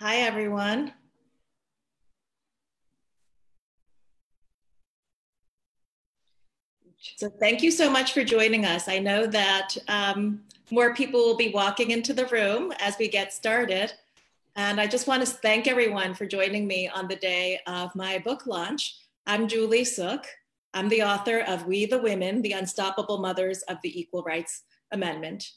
Hi, everyone. So thank you so much for joining us. I know that um, more people will be walking into the room as we get started. And I just want to thank everyone for joining me on the day of my book launch. I'm Julie Suk. I'm the author of We the Women, the Unstoppable Mothers of the Equal Rights Amendment.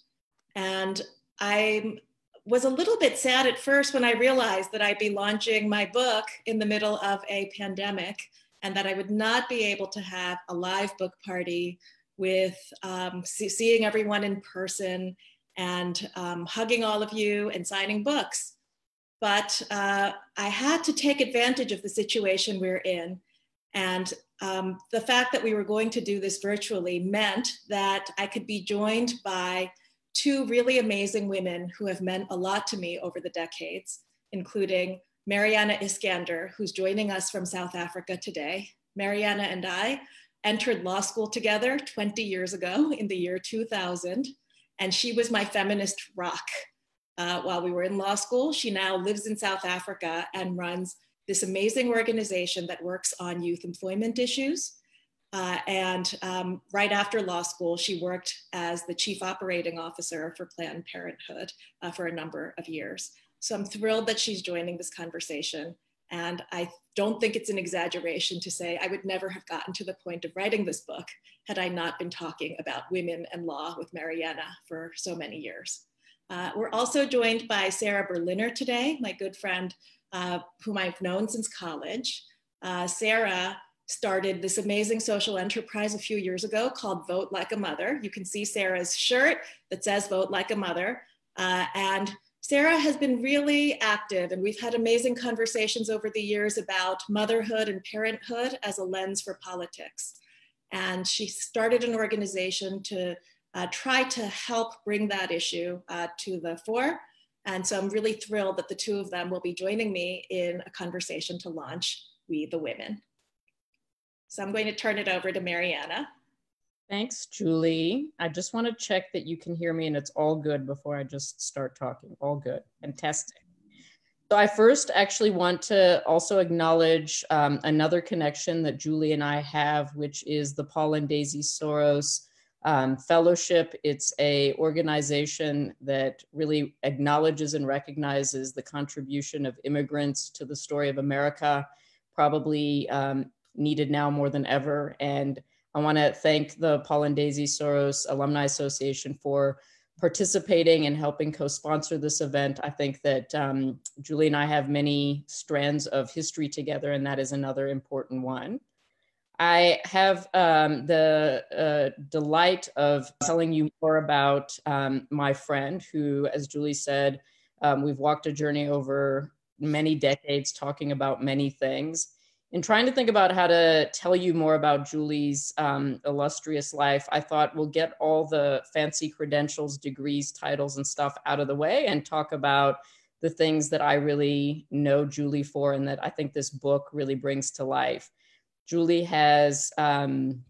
And I was a little bit sad at first when I realized that I'd be launching my book in the middle of a pandemic and that I would not be able to have a live book party with um, see, seeing everyone in person and um, hugging all of you and signing books. But uh, I had to take advantage of the situation we're in. And um, the fact that we were going to do this virtually meant that I could be joined by two really amazing women who have meant a lot to me over the decades, including Maryana Iskander, who's joining us from South Africa today. Maryana and I entered law school together 20 years ago in the year 2000, and she was my feminist rock uh, while we were in law school. She now lives in South Africa and runs this amazing organization that works on youth employment issues. Uh, and um, right after law school, she worked as the chief operating officer for Planned Parenthood uh, for a number of years. So I'm thrilled that she's joining this conversation. And I don't think it's an exaggeration to say I would never have gotten to the point of writing this book had I not been talking about women and law with Maryana for so many years. Uh, we're also joined by Sara Berliner today, my good friend uh, whom I've known since college. Uh, Sara started this amazing social enterprise a few years ago called Vote Like a Mother. You can see Sara's shirt that says Vote Like a Mother. Uh, and Sara has been really active, and we've had amazing conversations over the years about motherhood and parenthood as a lens for politics. And she started an organization to uh, try to help bring that issue uh, to the fore. And so I'm really thrilled that the two of them will be joining me in a conversation to launch We the Women. So I'm going to turn it over to Maryana. Thanks, Julie. I just want to check that you can hear me and it's all good before I just start talking. All good and testing. So I first actually want to also acknowledge um, another connection that Julie and I have, which is the Paul and Daisy Soros um, fellowship. It's a organization that really acknowledges and recognizes the contribution of immigrants to the story of America, probably um, needed now more than ever. And I want to thank the Paul and Daisy Soros Alumni Association for participating and helping co-sponsor this event. I think that um, Julie and I have many strands of history together, and that is another important one. I have um, the uh, delight of telling you more about um, my friend who, as Julie said, um, we've walked a journey over many decades talking about many things. In trying to think about how to tell you more about Julie's um, illustrious life, I thought we'll get all the fancy credentials, degrees, titles, and stuff out of the way and talk about the things that I really know Julie for and that I think this book really brings to life. Julie has um,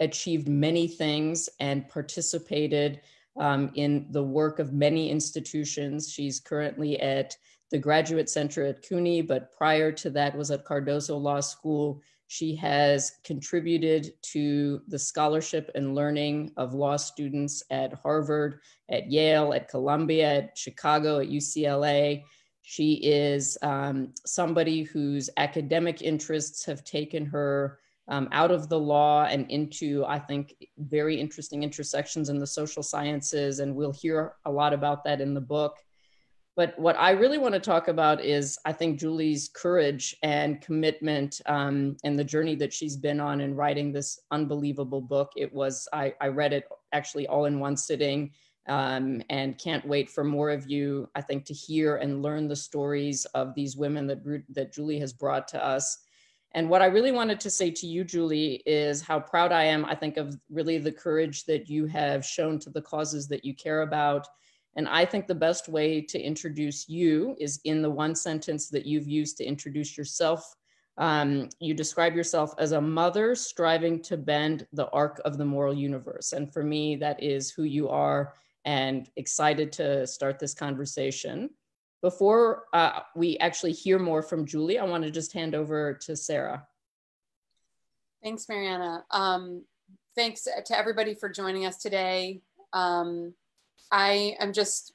achieved many things and participated um, in the work of many institutions. She's currently at the Graduate Center at CUNY, but prior to that was at Cardozo Law School. She has contributed to the scholarship and learning of law students at Harvard, at Yale, at Columbia, at Chicago, at UCLA. She is um, somebody whose academic interests have taken her um, out of the law and into, I think, very interesting intersections in the social sciences. And we'll hear a lot about that in the book. But what I really want to talk about is, I think, Julie's courage and commitment um, and the journey that she's been on in writing this unbelievable book. It was, I, I read it actually all in one sitting um, and can't wait for more of you, I think, to hear and learn the stories of these women that, that Julie has brought to us. And what I really wanted to say to you, Julie, is how proud I am, I think, of really the courage that you have shown to the causes that you care about. And I think the best way to introduce you is in the one sentence that you've used to introduce yourself. Um, you describe yourself as a mother striving to bend the arc of the moral universe. And for me, that is who you are and excited to start this conversation. before uh, we actually hear more from Julie, I want to just hand over to Sara. Thanks, Maryana. Um, thanks to everybody for joining us today. Um, I am just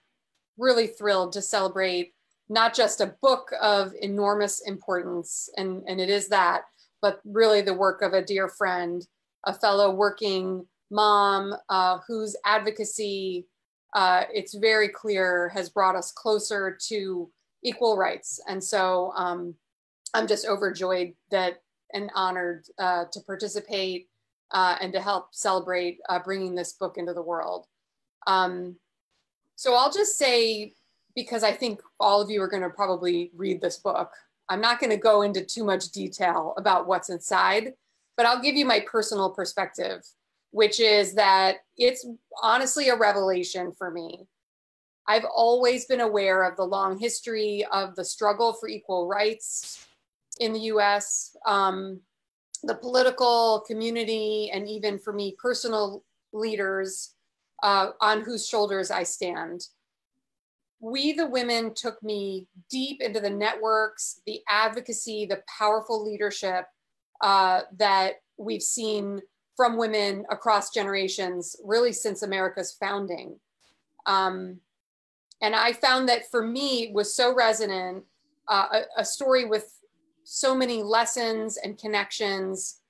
really thrilled to celebrate not just a book of enormous importance, and, and it is that, but really the work of a dear friend, a fellow working mom uh, whose advocacy, uh, it's very clear, has brought us closer to equal rights. And so um, I'm just overjoyed that and honored uh, to participate uh, and to help celebrate uh, bringing this book into the world. Um, so I'll just say, because I think all of you are going to probably read this book, I'm not going to go into too much detail about what's inside, but I'll give you my personal perspective, which is that it's honestly a revelation for me. I've always been aware of the long history of the struggle for equal rights in the US, um, the political community, and even for me, personal leaders uh, on whose shoulders I stand. We, the women, took me deep into the networks, the advocacy, the powerful leadership uh, that we've seen from women across generations, really since America's founding. Um, and I found that for me was so resonant, uh, a, a, story with so many lessons and connections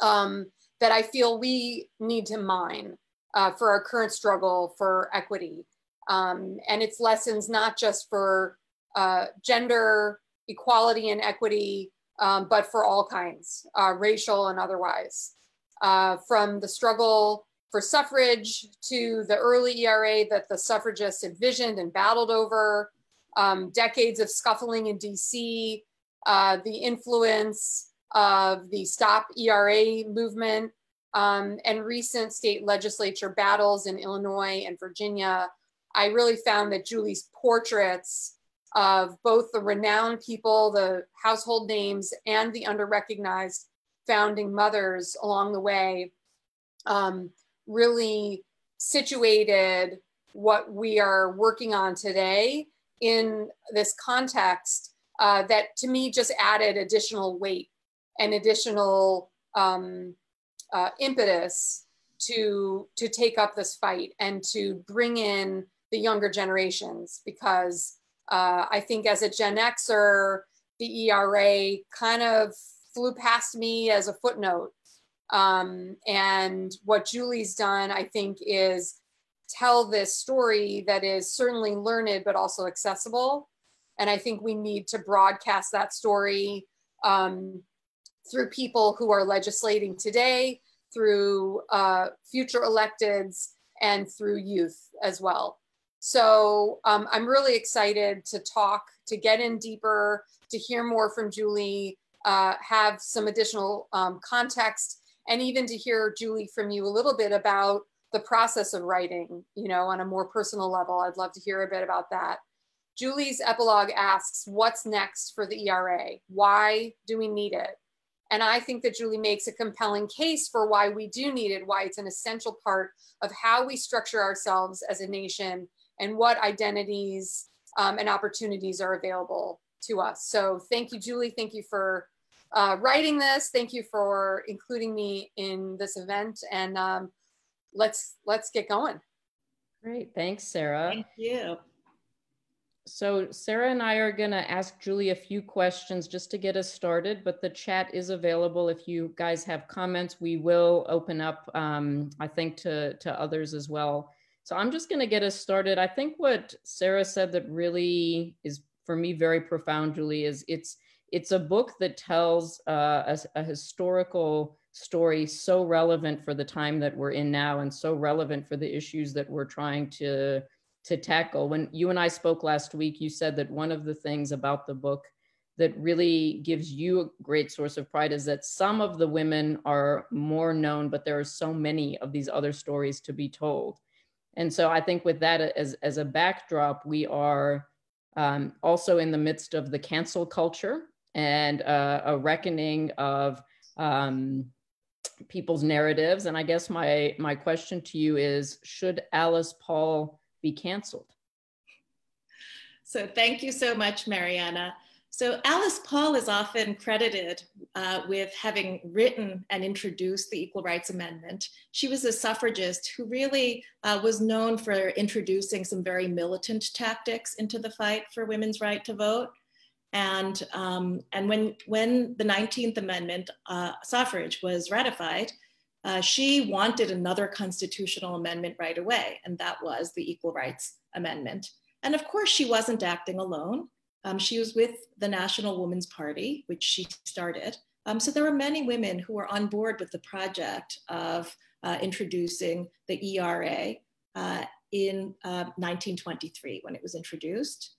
um, that I feel we need to mine uh, for our current struggle for equity. Um, and it's lessons not just for uh, gender equality and equity, um, but for all kinds, uh, racial and otherwise. Uh, from the struggle for suffrage to the early ERA that the suffragists envisioned and battled over, um, decades of scuffling in DC, uh, the influence of the Stop ERA movement um, and recent state legislature battles in Illinois and Virginia, I really found that Julie's portraits of both the renowned people, the household names, and the underrecognized founding mothers along the way um, really situated what we are working on today in this context uh, that to me just added additional weight and additional um, uh, impetus to to take up this fight and to bring in the younger generations because uh, I think as a Gen Xer, the ERA kind of flew past me as a footnote. Um, and what Julie's done, I think, is tell this story that is certainly learned but also accessible and I think we need to broadcast that story um, through people who are legislating today, through uh, future electeds, and through youth as well. So um, I'm really excited to talk, to get in deeper, to hear more from Julie, uh, have some additional um, context, and even to hear Julie from you a little bit about the process of writing, you know, on a more personal level. I'd love to hear a bit about that. Julie's epilogue asks, What's next for the ERA? Why do we need it? And I think that Julie makes a compelling case for why we do need it, why it's an essential part of how we structure ourselves as a nation and what identities um, and opportunities are available to us. So thank you, Julie. Thank you for uh, writing this. Thank you for including me in this event. And um, let's let's get going. Great. Thanks, Sara. Thank you. So Sara and I are going to ask Julie a few questions just to get us started, but the chat is available if you guys have comments. We will open up, um, I think, to, to others as well. So I'm just going to get us started. I think what Sara said that really is, for me, very profound, Julie, is it's it's a book that tells uh, a, a historical story so relevant for the time that we're in now and so relevant for the issues that we're trying to to tackle. When you and I spoke last week, you said that one of the things about the book that really gives you a great source of pride is that some of the women are more known, but there are so many of these other stories to be told. And so I think with that as, as a backdrop, we are um, also in the midst of the cancel culture and uh, a reckoning of um, people's narratives. And I guess my, my question to you is, should Alice Paul be canceled? So thank you so much, Maryana. So Alice Paul is often credited uh, with having written and introduced the Equal Rights Amendment. She was a suffragist who really uh, was known for introducing some very militant tactics into the fight for women's right to vote. And, um, and when, when the 19th Amendment uh, suffrage was ratified, uh, she wanted another constitutional amendment right away, and that was the Equal Rights Amendment. And of course, she wasn't acting alone. Um, she was with the National Women's Party, which she started. Um, so there were many women who were on board with the project of uh, introducing the ERA uh, in uh, 1923 when it was introduced.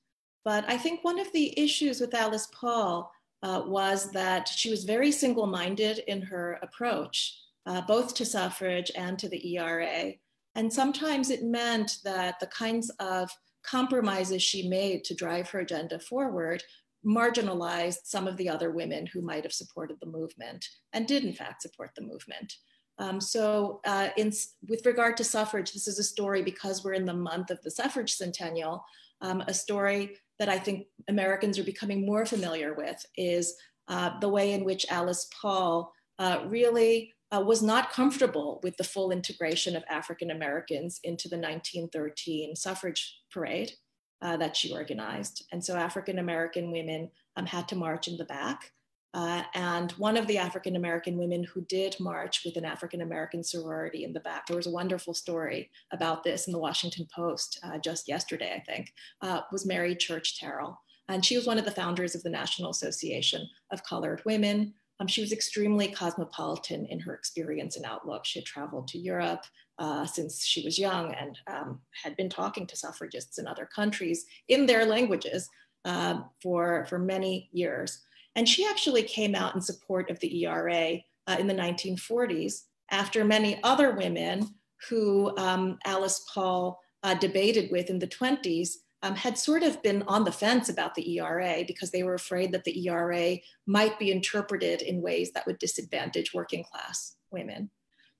But I think one of the issues with Alice Paul uh, was that she was very single minded in her approach, uh, both to suffrage and to the ERA. And sometimes it meant that the kinds of compromises she made to drive her agenda forward marginalized some of the other women who might have supported the movement and did in fact support the movement. Um, so uh, in, with regard to suffrage, this is a story because we're in the month of the suffrage centennial, um, a story that I think Americans are becoming more familiar with is uh, the way in which Alice Paul uh, really uh, was not comfortable with the full integration of African Americans into the 1913 suffrage parade uh, that she organized. And so African American women um, had to march in the back. Uh, and one of the African American women who did march with an African American sorority in the back, there was a wonderful story about this in the Washington Post uh, just yesterday, I think, uh, was Mary Church Terrell. And she was one of the founders of the National Association of Colored Women. Um, she was extremely cosmopolitan in her experience and outlook. She had traveled to Europe uh, since she was young and um, had been talking to suffragists in other countries in their languages uh, for, for many years. And she actually came out in support of the ERA uh, in the 1940s after many other women who um, Alice Paul uh, debated with in the 20s um, had sort of been on the fence about the ERA because they were afraid that the ERA might be interpreted in ways that would disadvantage working class women.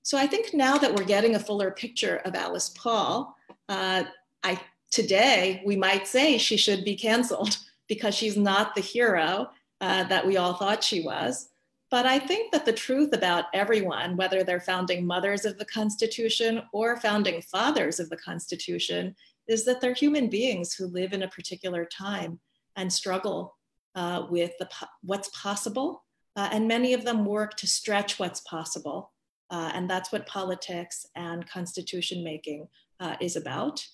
So I think now that we're getting a fuller picture of Alice Paul, uh, I, today we might say she should be canceled because she's not the hero uh, that we all thought she was. But I think that the truth about everyone, whether they're founding mothers of the Constitution or founding fathers of the Constitution, is that they're human beings who live in a particular time and struggle uh, with the, what's possible. Uh, and many of them work to stretch what's possible. Uh, and that's what politics and constitution making uh, is about.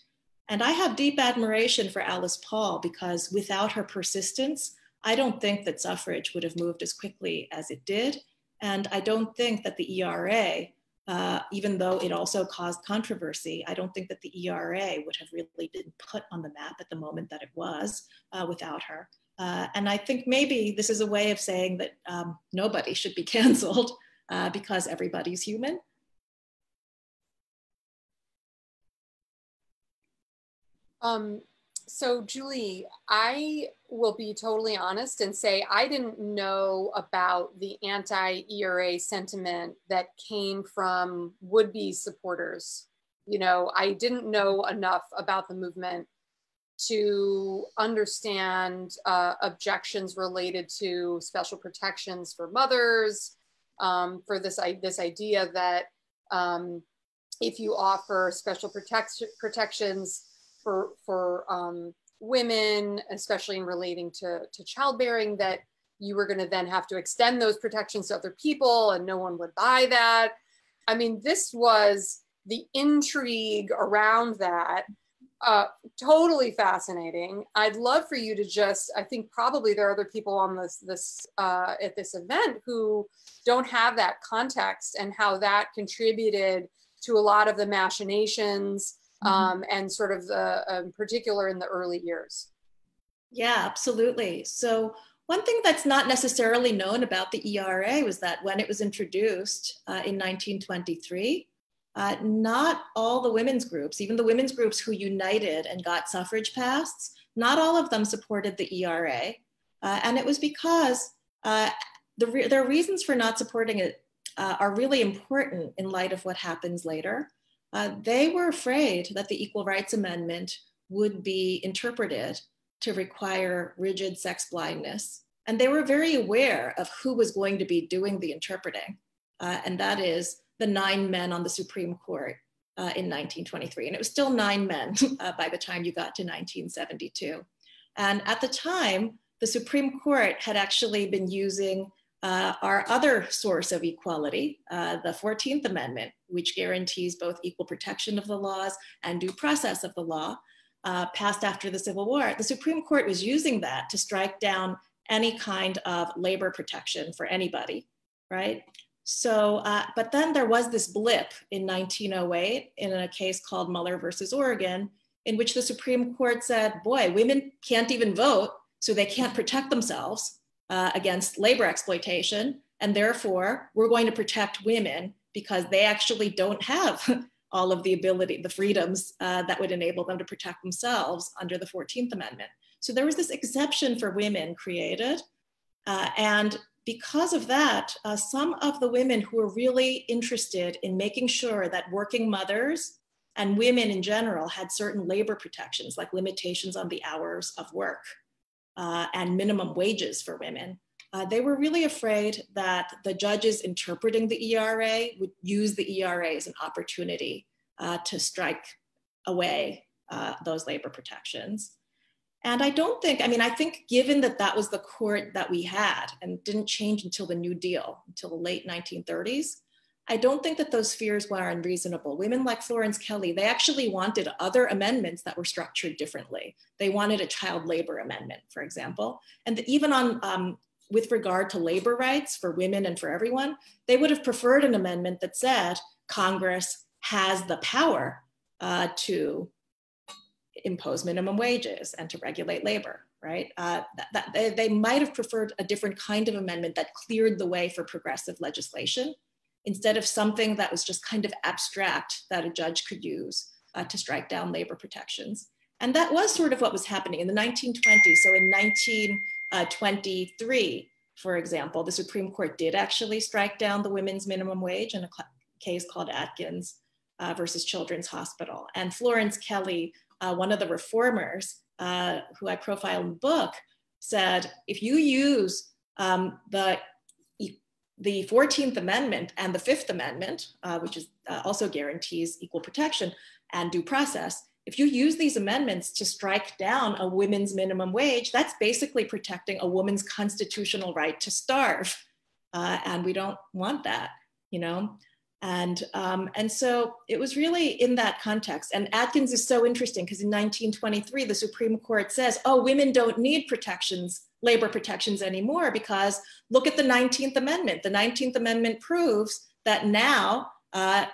And I have deep admiration for Alice Paul because without her persistence, I don't think that suffrage would have moved as quickly as it did. And I don't think that the ERA uh, even though it also caused controversy, I don't think that the ERA would have really been put on the map at the moment that it was uh, without her. Uh, and I think maybe this is a way of saying that um, nobody should be canceled uh, because everybody's human. Um, so Julie, I will be totally honest and say I didn't know about the anti-ERA sentiment that came from would-be supporters. You know, I didn't know enough about the movement to understand uh, objections related to special protections for mothers, um, for this, this idea that um, if you offer special protect protections for for um, women, especially in relating to, to childbearing, that you were going to then have to extend those protections to other people and no one would buy that. I mean, this was the intrigue around that. Uh, totally fascinating. I'd love for you to just, I think probably there are other people on this, this uh, at this event who don't have that context and how that contributed to a lot of the machinations. Um, and sort of the um, particular in the early years. Yeah, absolutely. So one thing that's not necessarily known about the ERA was that when it was introduced uh, in 1923, uh, not all the women's groups, even the women's groups who united and got suffrage passed, not all of them supported the ERA. Uh, and it was because uh, the re- their reasons for not supporting it uh, are really important in light of what happens later uh, they were afraid that the Equal Rights Amendment would be interpreted to require rigid sex blindness. And they were very aware of who was going to be doing the interpreting, uh, and that is the nine men on the Supreme Court uh, in 1923. And it was still nine men uh, by the time you got to 1972. And at the time, the Supreme Court had actually been using uh, our other source of equality, uh, the 14th Amendment, which guarantees both equal protection of the laws and due process of the law, uh, passed after the Civil War. The Supreme Court was using that to strike down any kind of labor protection for anybody, right? So, uh, but then there was this blip in 1908 in a case called Muller versus Oregon, in which the Supreme Court said, boy, women can't even vote, so they can't protect themselves uh, against labor exploitation. And therefore, we're going to protect women because they actually don't have all of the ability, the freedoms uh, that would enable them to protect themselves under the 14th Amendment. So there was this exception for women created. Uh, and because of that, uh, some of the women who were really interested in making sure that working mothers and women in general had certain labor protections, like limitations on the hours of work uh, and minimum wages for women. Uh, they were really afraid that the judges interpreting the ERA would use the ERA as an opportunity uh, to strike away uh, those labor protections. And I don't think, I mean, I think given that that was the court that we had and didn't change until the New Deal, until the late 1930s, I don't think that those fears were unreasonable. Women like Florence Kelley, they actually wanted other amendments that were structured differently. They wanted a child labor amendment, for example. And even on, um, with regard to labor rights for women and for everyone, they would have preferred an amendment that said Congress has the power uh, to impose minimum wages and to regulate labor, right? Uh, that, that, they, they might have preferred a different kind of amendment that cleared the way for progressive legislation instead of something that was just kind of abstract that a judge could use uh, to strike down labor protections. And that was sort of what was happening in the 1920s. So in 1923, for example, the Supreme Court did actually strike down the women's minimum wage in a case called Adkins uh, versus Children's Hospital. And Florence Kelley, uh, one of the reformers uh, who I profile in the book, said if you use um, the the 14th Amendment and the Fifth Amendment, uh, which is, uh, also guarantees equal protection and due process, if you use these amendments to strike down a women's minimum wage, that's basically protecting a woman's constitutional right to starve. Uh, and we don't want that, you know? And, um, and so it was really in that context. And Adkins is so interesting because in 1923, the Supreme Court says, oh, women don't need protections, labor protections anymore because look at the 19th Amendment. The 19th Amendment proves that now uh,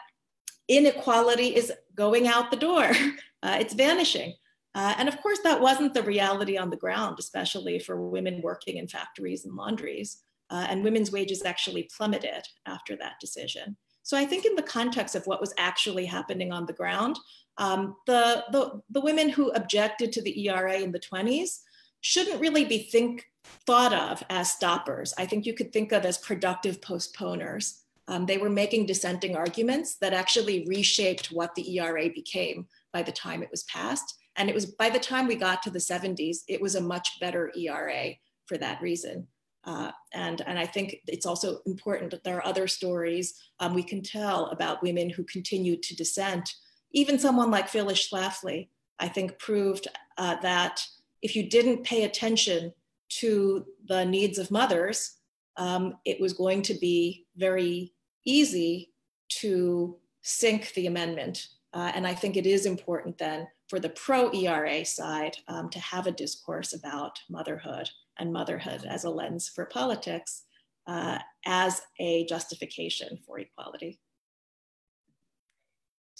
inequality is going out the door, uh, it's vanishing. Uh, and of course, that wasn't the reality on the ground, especially for women working in factories and laundries. Uh, and women's wages actually plummeted after that decision. So I think in the context of what was actually happening on the ground, um, the, the, the women who objected to the ERA in the 20s shouldn't really be think, thought of as stoppers. I think you could think of as productive postponers. Um, they were making dissenting arguments that actually reshaped what the ERA became by the time it was passed. And it was by the time we got to the 70s, it was a much better ERA for that reason. Uh, and, and I think it's also important that there are other stories um, we can tell about women who continued to dissent. Even someone like Phyllis Schlafly, I think, proved uh, that if you didn't pay attention to the needs of mothers, um, it was going to be very easy to sink the amendment. Uh, and I think it is important then for the pro ERA side um, to have a discourse about motherhood and motherhood as a lens for politics uh, as a justification for equality.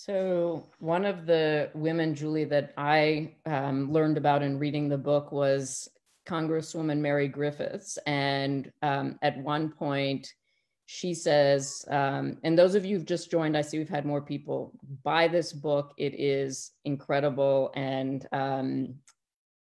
So, one of the women, Julie, that I um, learned about in reading the book was Congresswoman Mary Griffiths. And um, at one point, she says, um, and those of you who've just joined, I see we've had more people buy this book. It is incredible and um,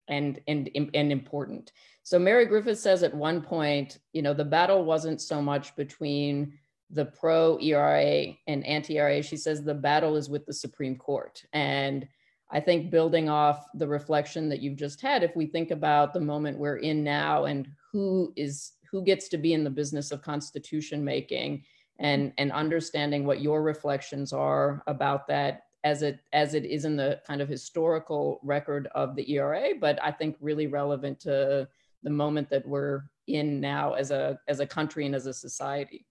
and and and important. So Mary Griffiths says at one point, you know, the battle wasn't so much between the pro ERA and anti ERA. She says the battle is with the Supreme Court. And I think building off the reflection that you've just had, if we think about the moment we're in now and who is who gets to be in the business of constitution making and and understanding what your reflections are about that as it as it is in the kind of historical record of the ERA, but I think really relevant to the moment that we're in now as a as a country and as a society.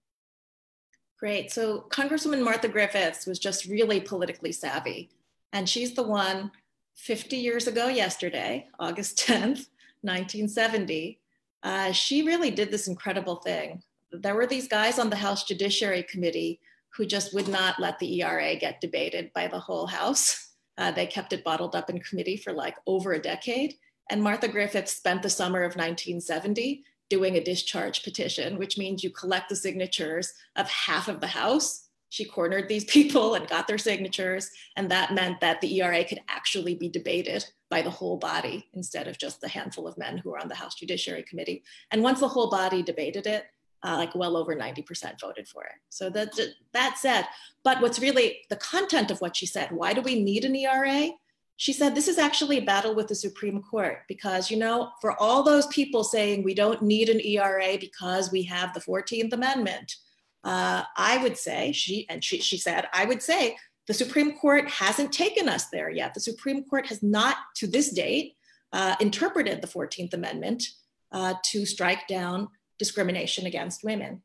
Great. So Congresswoman Martha Griffiths was just really politically savvy. And she's the one 50 years ago yesterday, August 10th, 1970, uh, she really did this incredible thing. There were these guys on the House Judiciary Committee who just would not let the ERA get debated by the whole House. Uh, they kept it bottled up in committee for like over a decade. And Martha Griffiths spent the summer of 1970 doing a discharge petition, which means you collect the signatures of half of the House she cornered these people and got their signatures. And that meant that the ERA could actually be debated by the whole body instead of just the handful of men who were on the House Judiciary Committee. And once the whole body debated it, uh, like well over 90% voted for it. So that, that said, but what's really the content of what she said, why do we need an ERA? She said, this is actually a battle with the Supreme Court because, you know, for all those people saying we don't need an ERA because we have the 14th Amendment, uh, I would say, she, and she, she said, I would say the Supreme Court hasn't taken us there yet. The Supreme Court has not, to this date, uh, interpreted the 14th Amendment uh, to strike down discrimination against women.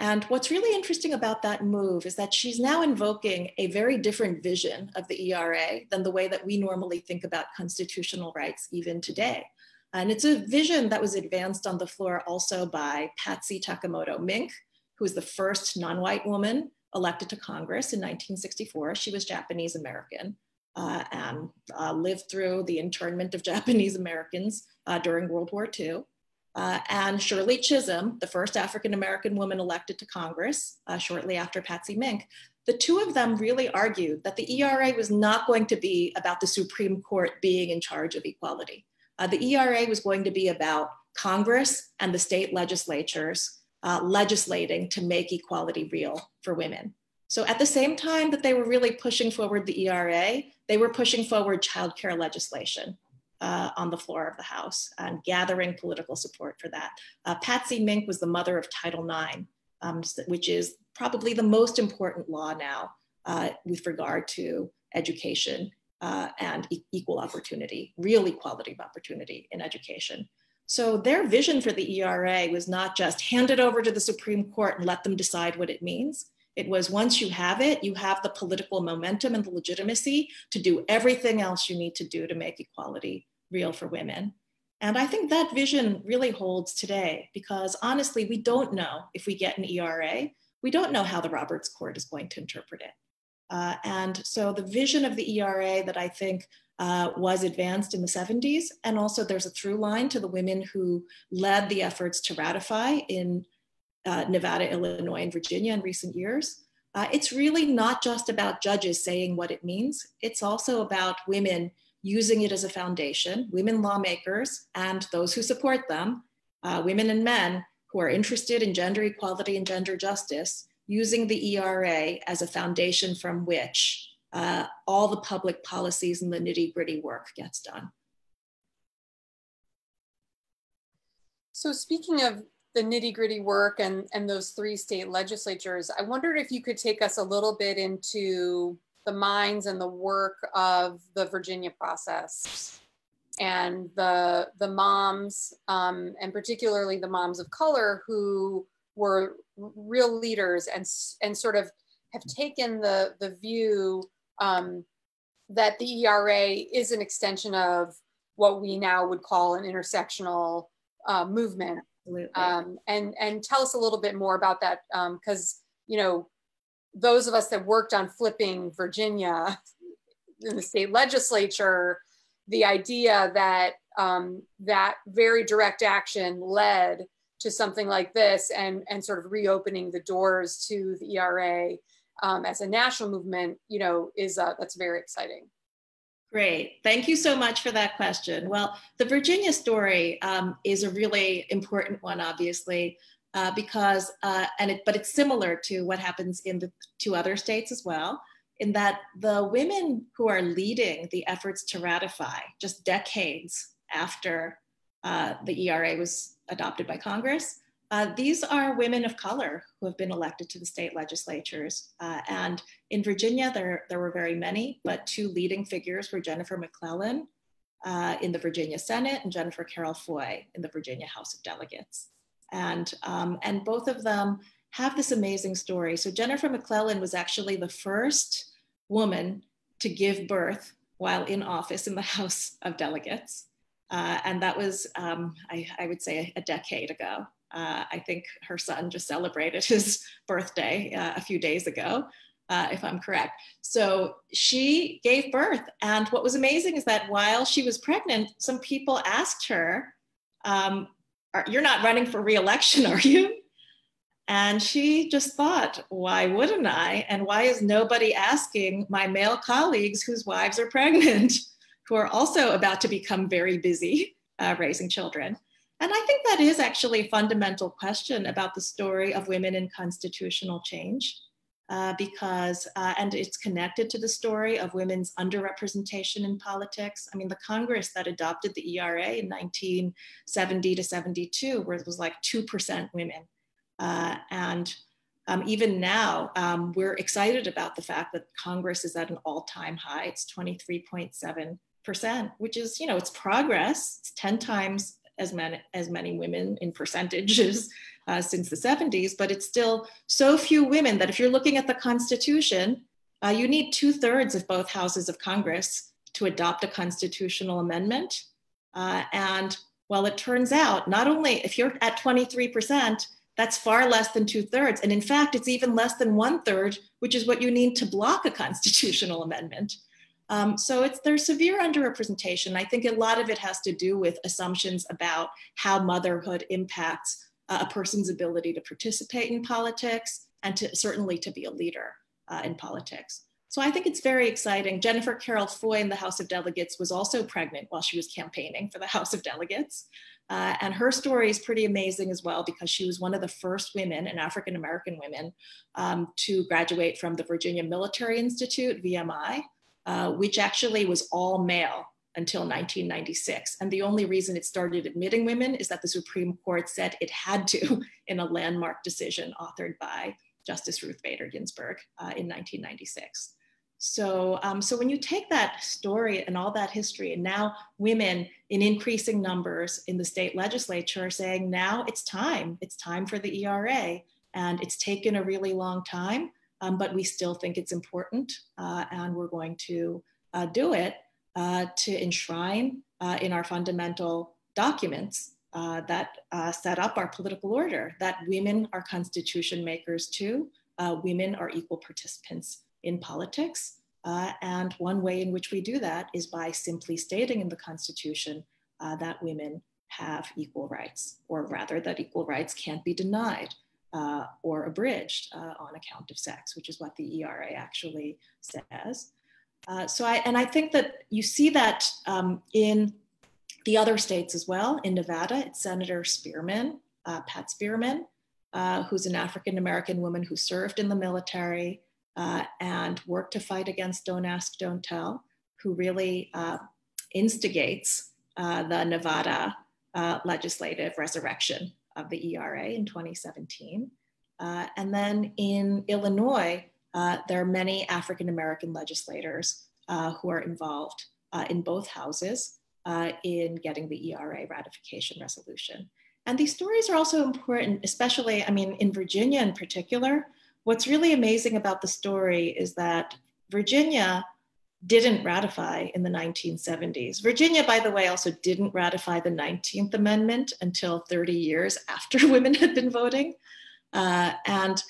And what's really interesting about that move is that she's now invoking a very different vision of the ERA than the way that we normally think about constitutional rights even today. And it's a vision that was advanced on the floor also by Patsy Takemoto Mink, who was the first non-white woman elected to Congress in 1964. She was Japanese American uh, and uh, lived through the internment of Japanese Americans uh, during World War II. Uh, and Shirley Chisholm, the first African American woman elected to Congress uh, shortly after Patsy Mink, the two of them really argued that the ERA was not going to be about the Supreme Court being in charge of equality. Uh, the ERA was going to be about Congress and the state legislatures uh, legislating to make equality real for women. So at the same time that they were really pushing forward the ERA, they were pushing forward childcare legislation uh, on the floor of the House and gathering political support for that. Uh, Patsy Mink was the mother of Title IX, um, which is probably the most important law now uh, with regard to education uh, and e equal opportunity, real equality of opportunity in education. So their vision for the ERA was not just hand it over to the Supreme Court and let them decide what it means. It was once you have it, you have the political momentum and the legitimacy to do everything else you need to do to make equality real for women. And I think that vision really holds today because honestly, we don't know if we get an ERA, we don't know how the Roberts Court is going to interpret it. Uh, and so the vision of the ERA that I think uh, was advanced in the 70s. And also there's a through line to the women who led the efforts to ratify in uh, Nevada, Illinois, and Virginia in recent years. Uh, it's really not just about judges saying what it means. It's also about women using it as a foundation, women lawmakers and those who support them, uh, women and men who are interested in gender equality and gender justice, using the ERA as a foundation from which uh, all the public policies and the nitty gritty work gets done. So speaking of the nitty gritty work and, and those three state legislatures, I wondered if you could take us a little bit into the minds and the work of the Virginia process and the, the moms, um, and particularly the moms of color who were real leaders and, and sort of have taken the, the view um, that the ERA is an extension of what we now would call an intersectional uh, movement. Um, and, and tell us a little bit more about that because, um, you know, those of us that worked on flipping Virginia in the state legislature, the idea that um, that very direct action led to something like this and, and sort of reopening the doors to the ERA um, as a national movement, you know, is uh, that's very exciting. Great. Thank you so much for that question. Well, the Virginia story um, is a really important one, obviously, uh, because, uh, and it, but it's similar to what happens in the two other states as well. in that the women who are leading the efforts to ratify just decades after uh, the ERA was adopted by Congress, uh, these are women of color who have been elected to the state legislatures. Uh, and in Virginia, there, there were very many, but two leading figures were Jennifer McClellan uh, in the Virginia Senate and Jennifer Carroll Foy in the Virginia House of Delegates. And, um, and both of them have this amazing story. So Jennifer McClellan was actually the first woman to give birth while in office in the House of Delegates. Uh, and that was, um, I, I, would say, a decade ago. Uh, I think her son just celebrated his birthday uh, a few days ago, uh, if I'm correct. So she gave birth. And what was amazing is that while she was pregnant, some people asked her, um, You're not running for reelection, are you? And she just thought, why wouldn't I? And why is nobody asking my male colleagues whose wives are pregnant, who are also about to become very busy uh, raising children? And I think that is actually a fundamental question about the story of women in constitutional change. Uh, because, uh, and it's connected to the story of women's underrepresentation in politics. I mean, the Congress that adopted the ERA in 1970 to 72, where it was like 2% women. Uh, and um, even now, um, we're excited about the fact that Congress is at an all-time high. It's 23.7%, which is, you know, it's progress. It's 10 times as many, as many women in percentages uh, since the 70s, but it's still so few women that if you're looking at the Constitution, uh, you need two thirds of both houses of Congress to adopt a constitutional amendment. Uh, and well, it turns out not only if you're at 23%, that's far less than two thirds. And in fact, it's even less than one third, which is what you need to block a constitutional amendment. Um, so it's there's severe underrepresentation. I think a lot of it has to do with assumptions about how motherhood impacts a person's ability to participate in politics and to certainly to be a leader uh, in politics. So I think it's very exciting. Jennifer Carroll Foy in the House of Delegates was also pregnant while she was campaigning for the House of Delegates. Uh, and her story is pretty amazing as well because she was one of the first women and African American women um, to graduate from the Virginia Military Institute, VMI, uh, which actually was all male until 1996. And the only reason it started admitting women is that the Supreme Court said it had to in a landmark decision authored by Justice Ruth Bader Ginsburg uh, in 1996. So, um, so when you take that story and all that history, and now women in increasing numbers in the state legislature are saying now it's time, it's time for the ERA, and it's taken a really long time, um, but we still think it's important, uh, and we're going to uh, do it uh, to enshrine uh, in our fundamental documents uh, that set up our political order that women are constitution makers too, women are equal participants in politics. And one way in which we do that is by simply stating in the Constitution that women have equal rights, or rather, that equal rights can't be denied uh, or abridged uh, on account of sex, which is what the ERA actually says. Uh, so, I, and I think that you see that um, in the other states as well. In Nevada, it's Senator Spearman, uh, Pat Spearman, who's an African American woman who served in the military uh, and worked to fight against Don't Ask, Don't Tell, who really uh, instigates uh, the Nevada uh, legislative resurrection of the ERA in 2017. Uh, and then in Illinois, uh, there are many African American legislators who are involved in both houses in getting the ERA ratification resolution. And these stories are also important, especially, I mean, in Virginia in particular, what's really amazing about the story is that Virginia didn't ratify in the 1970s. Virginia, by the way, also didn't ratify the 19th Amendment until 30 years after women had been voting. Uh, and,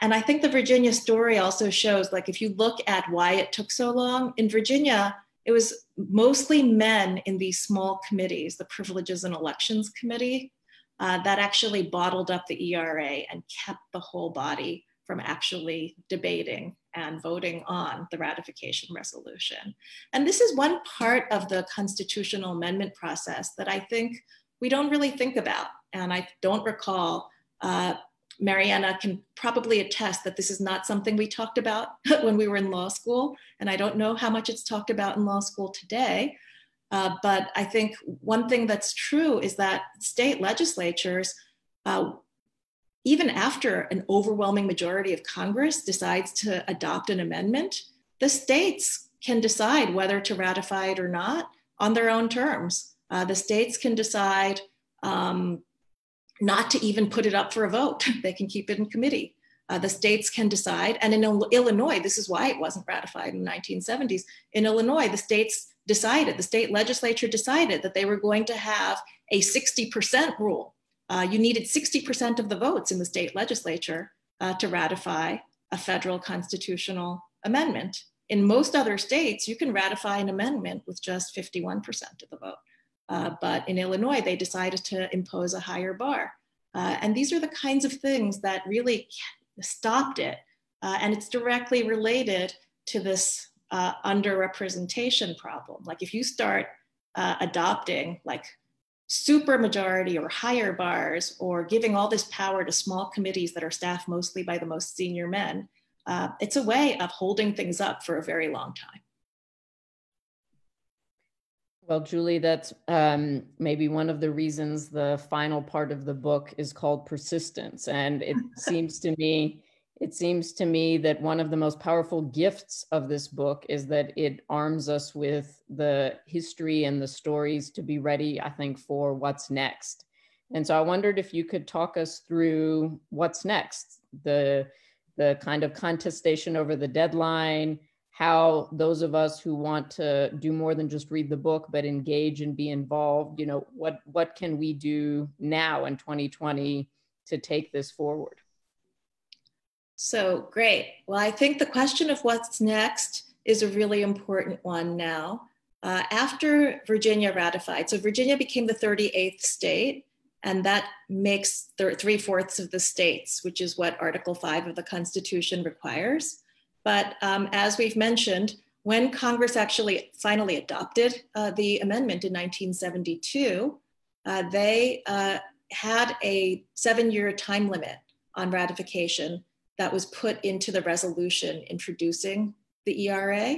and I think the Virginia story also shows, like, if you look at why it took so long, in Virginia, it was mostly men in these small committees, the Privileges and Elections Committee, uh, that actually bottled up the ERA and kept the whole body from actually debating and voting on the ratification resolution. And this is one part of the constitutional amendment process that I think we don't really think about. And I don't recall uh, Maryana can probably attest that this is not something we talked about when we were in law school. And I don't know how much it's talked about in law school today. Uh, but I think one thing that's true is that state legislatures, uh, even after an overwhelming majority of Congress decides to adopt an amendment, the states can decide whether to ratify it or not on their own terms. Uh, the states can decide um, not to even put it up for a vote. they can keep it in committee. Uh, the states can decide, and in Illinois, this is why it wasn't ratified in the 1970s. In Illinois, the states decided, the state legislature decided that they were going to have a 60% rule. Uh, you needed 60% of the votes in the state legislature uh, to ratify a federal constitutional amendment. In most other states, you can ratify an amendment with just 51% of the vote. Uh, but in Illinois, they decided to impose a higher bar. Uh, and these are the kinds of things that really stopped it. Uh, and it's directly related to this uh, underrepresentation problem. Like if you start adopting like super majority or higher bars or giving all this power to small committees that are staffed mostly by the most senior men, uh, it's a way of holding things up for a very long time. Well, Julie, that's um, maybe one of the reasons the final part of the book is called persistence. And it seems to me it seems to me that one of the most powerful gifts of this book is that it arms us with the history and the stories to be ready, I think, for what's next. And so I wondered if you could talk us through what's next, the, the kind of contestation over the deadline, how those of us who want to do more than just read the book but engage and be involved, you know, what, what can we do now in 2020 to take this forward? So great. Well, I think the question of what's next is a really important one now. Uh, after Virginia ratified, so Virginia became the 38th state, and that makes th- three fourths of the states, which is what Article 5 of the Constitution requires. But um, as we've mentioned, when Congress actually finally adopted uh, the amendment in 1972, uh, they uh, had a seven year time limit on ratification that was put into the resolution introducing the ERA.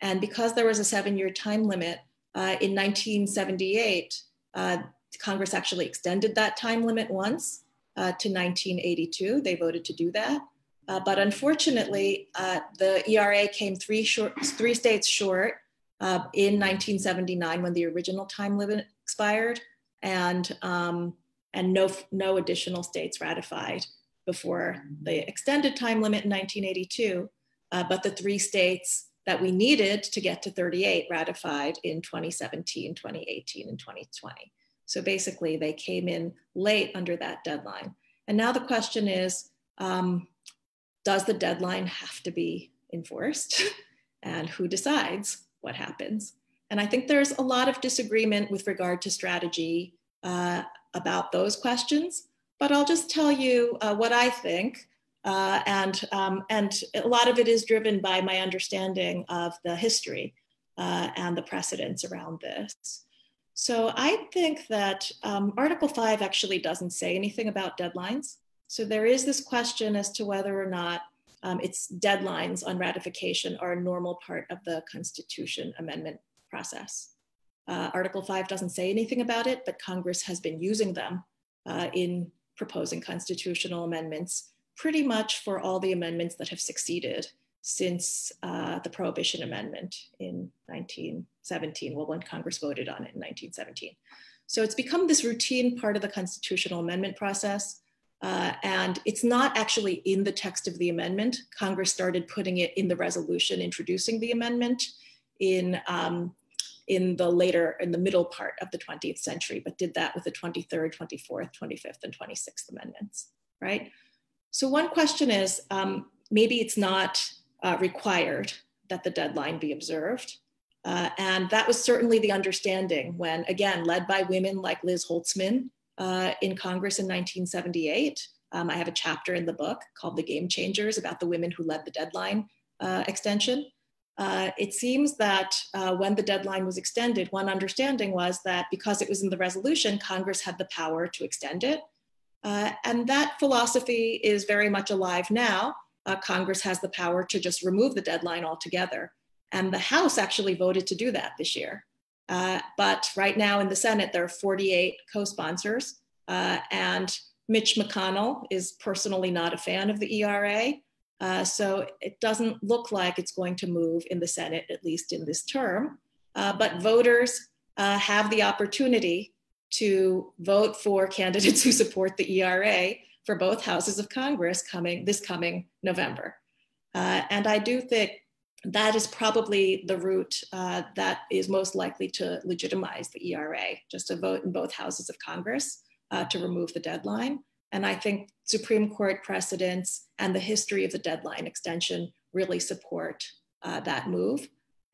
And because there was a seven year time limit, uh, in 1978, uh, Congress actually extended that time limit once uh, to 1982. They voted to do that. Uh, but unfortunately, uh, the ERA came three, short, three states short uh, in 1979 when the original time limit expired, and, um, and no, no additional states ratified before the extended time limit in 1982, uh, but the three states that we needed to get to 38 ratified in 2017, 2018, and 2020. So basically, they came in late under that deadline. And now the question is um, does the deadline have to be enforced? and who decides what happens? And I think there's a lot of disagreement with regard to strategy uh, about those questions but I'll just tell you uh, what I think. Uh, and, um, and a lot of it is driven by my understanding of the history uh, and the precedents around this. So I think that um, Article 5 actually doesn't say anything about deadlines. So there is this question as to whether or not um, its deadlines on ratification are a normal part of the Constitution amendment process. Uh, Article 5 doesn't say anything about it, but Congress has been using them uh, in proposing constitutional amendments pretty much for all the amendments that have succeeded since uh, the Prohibition Amendment in 1917, well, when Congress voted on it in 1917. So it's become this routine part of the constitutional amendment process. Uh, and it's not actually in the text of the amendment. Congress started putting it in the resolution introducing the amendment in um, in the later, in the middle part of the 20th century, but did that with the 23rd, 24th, 25th, and 26th Amendments, right? So one question is, um, maybe it's not uh, required that the deadline be observed. Uh, and that was certainly the understanding when, again, led by women like Liz Holtzman uh, in Congress in 1978. Um, I have a chapter in the book called The Game Changers about the women who led the deadline uh, extension. Uh, it seems that uh, when the deadline was extended, one understanding was that because it was in the resolution, Congress had the power to extend it. Uh, and that philosophy is very much alive now. Uh, Congress has the power to just remove the deadline altogether. And the House actually voted to do that this year. Uh, but right now in the Senate, there are 48 co sponsors. Uh, and Mitch McConnell is personally not a fan of the ERA. Uh, so it doesn't look like it's going to move in the Senate, at least in this term. Uh, but voters uh, have the opportunity to vote for candidates who support the ERA for both houses of Congress coming this coming November. Uh, and I do think that is probably the route uh, that is most likely to legitimize the ERA, just a vote in both houses of Congress uh, to remove the deadline. And I think Supreme Court precedents and the history of the deadline extension really support uh, that move.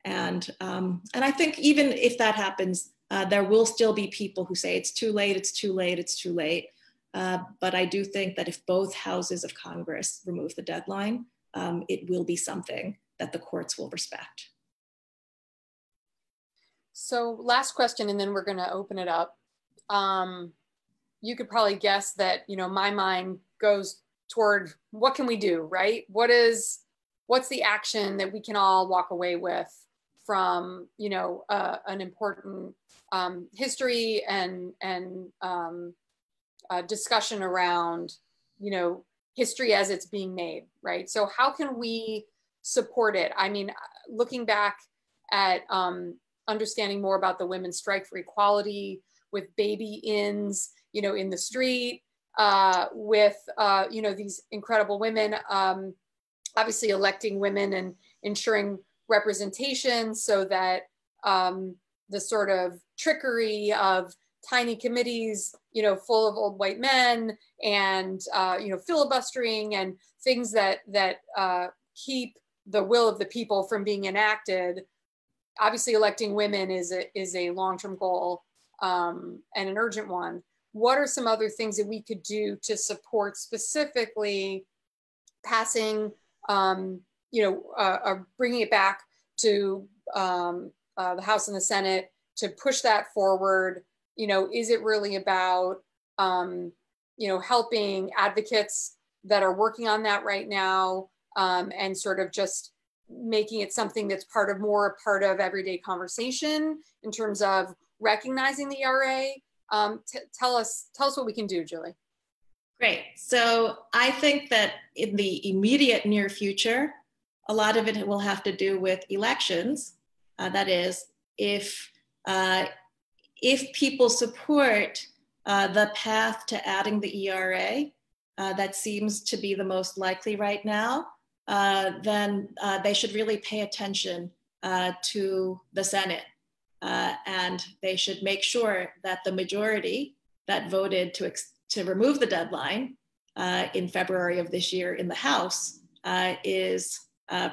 And, um, and I think even if that happens, uh, there will still be people who say it's too late, it's too late, it's too late. Uh, but I do think that if both houses of Congress remove the deadline, um, it will be something that the courts will respect. So last question, and then we're going to open it up. Um, you could probably guess that you know my mind goes toward what can we do, right? What is what's the action that we can all walk away with from you know uh, an important um, history and and um, discussion around you know history as it's being made, right? So how can we support it. I mean, looking back at um, understanding more about the women's strike for equality with baby ins, you know, in the street, uh, with, uh, you know, these incredible women, um, obviously electing women and ensuring representation so that um, the sort of trickery of tiny committees, you know, full of old white men and, uh, you know, filibustering and things that, that uh, keep the will of the people from being enacted obviously electing women is a, is a long-term goal um, and an urgent one what are some other things that we could do to support specifically passing um, you know uh, uh, bringing it back to um, uh, the house and the senate to push that forward you know is it really about um, you know helping advocates that are working on that right now um, and sort of just making it something that's part of more a part of everyday conversation in terms of recognizing the ERA. Um, tell us tell us what we can do, Julie. Great. So I think that in the immediate near future, a lot of it will have to do with elections. Uh, that is, if uh, if people support uh, the path to adding the ERA, uh, that seems to be the most likely right now uh, then uh, they should really pay attention uh, to the Senate. Uh, and they should make sure that the majority that voted to, ex- to remove the deadline uh, in February of this year in the House is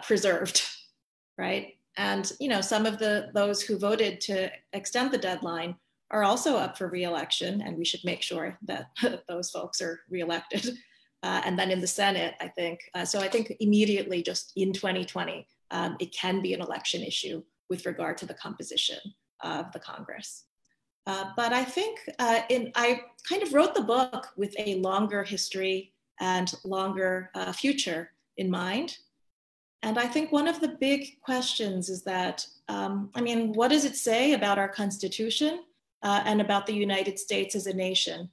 preserved, right? And you know, some of the those who voted to extend the deadline are also up for reelection, and we should make sure that those folks are reelected uh, and then in the Senate, I think. Uh, so I think immediately, just in 2020, um, it can be an election issue with regard to the composition of the Congress. Uh, but I think uh, in, I kind of wrote the book with a longer history and longer uh, future in mind. And I think one of the big questions is that, um, I mean, what does it say about our Constitution uh, and about the United States as a nation?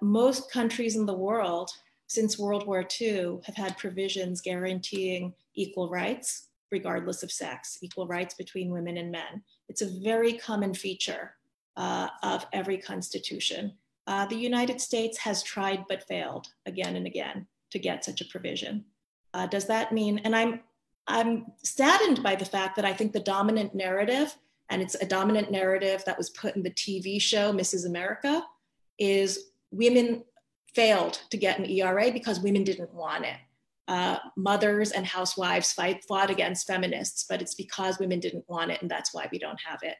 most countries in the world since World War II have had provisions guaranteeing equal rights, regardless of sex, equal rights between women and men. It's a very common feature uh, of every constitution. Uh, the United States has tried but failed again and again to get such a provision. Uh, does that mean, and I'm, I'm saddened by the fact that I think the dominant narrative, and it's a dominant narrative that was put in the TV show Mrs. America, is women failed to get an ERA because women didn't want it. Uh, mothers and housewives fight, fought against feminists, but it's because women didn't want it, and that's why we don't have it.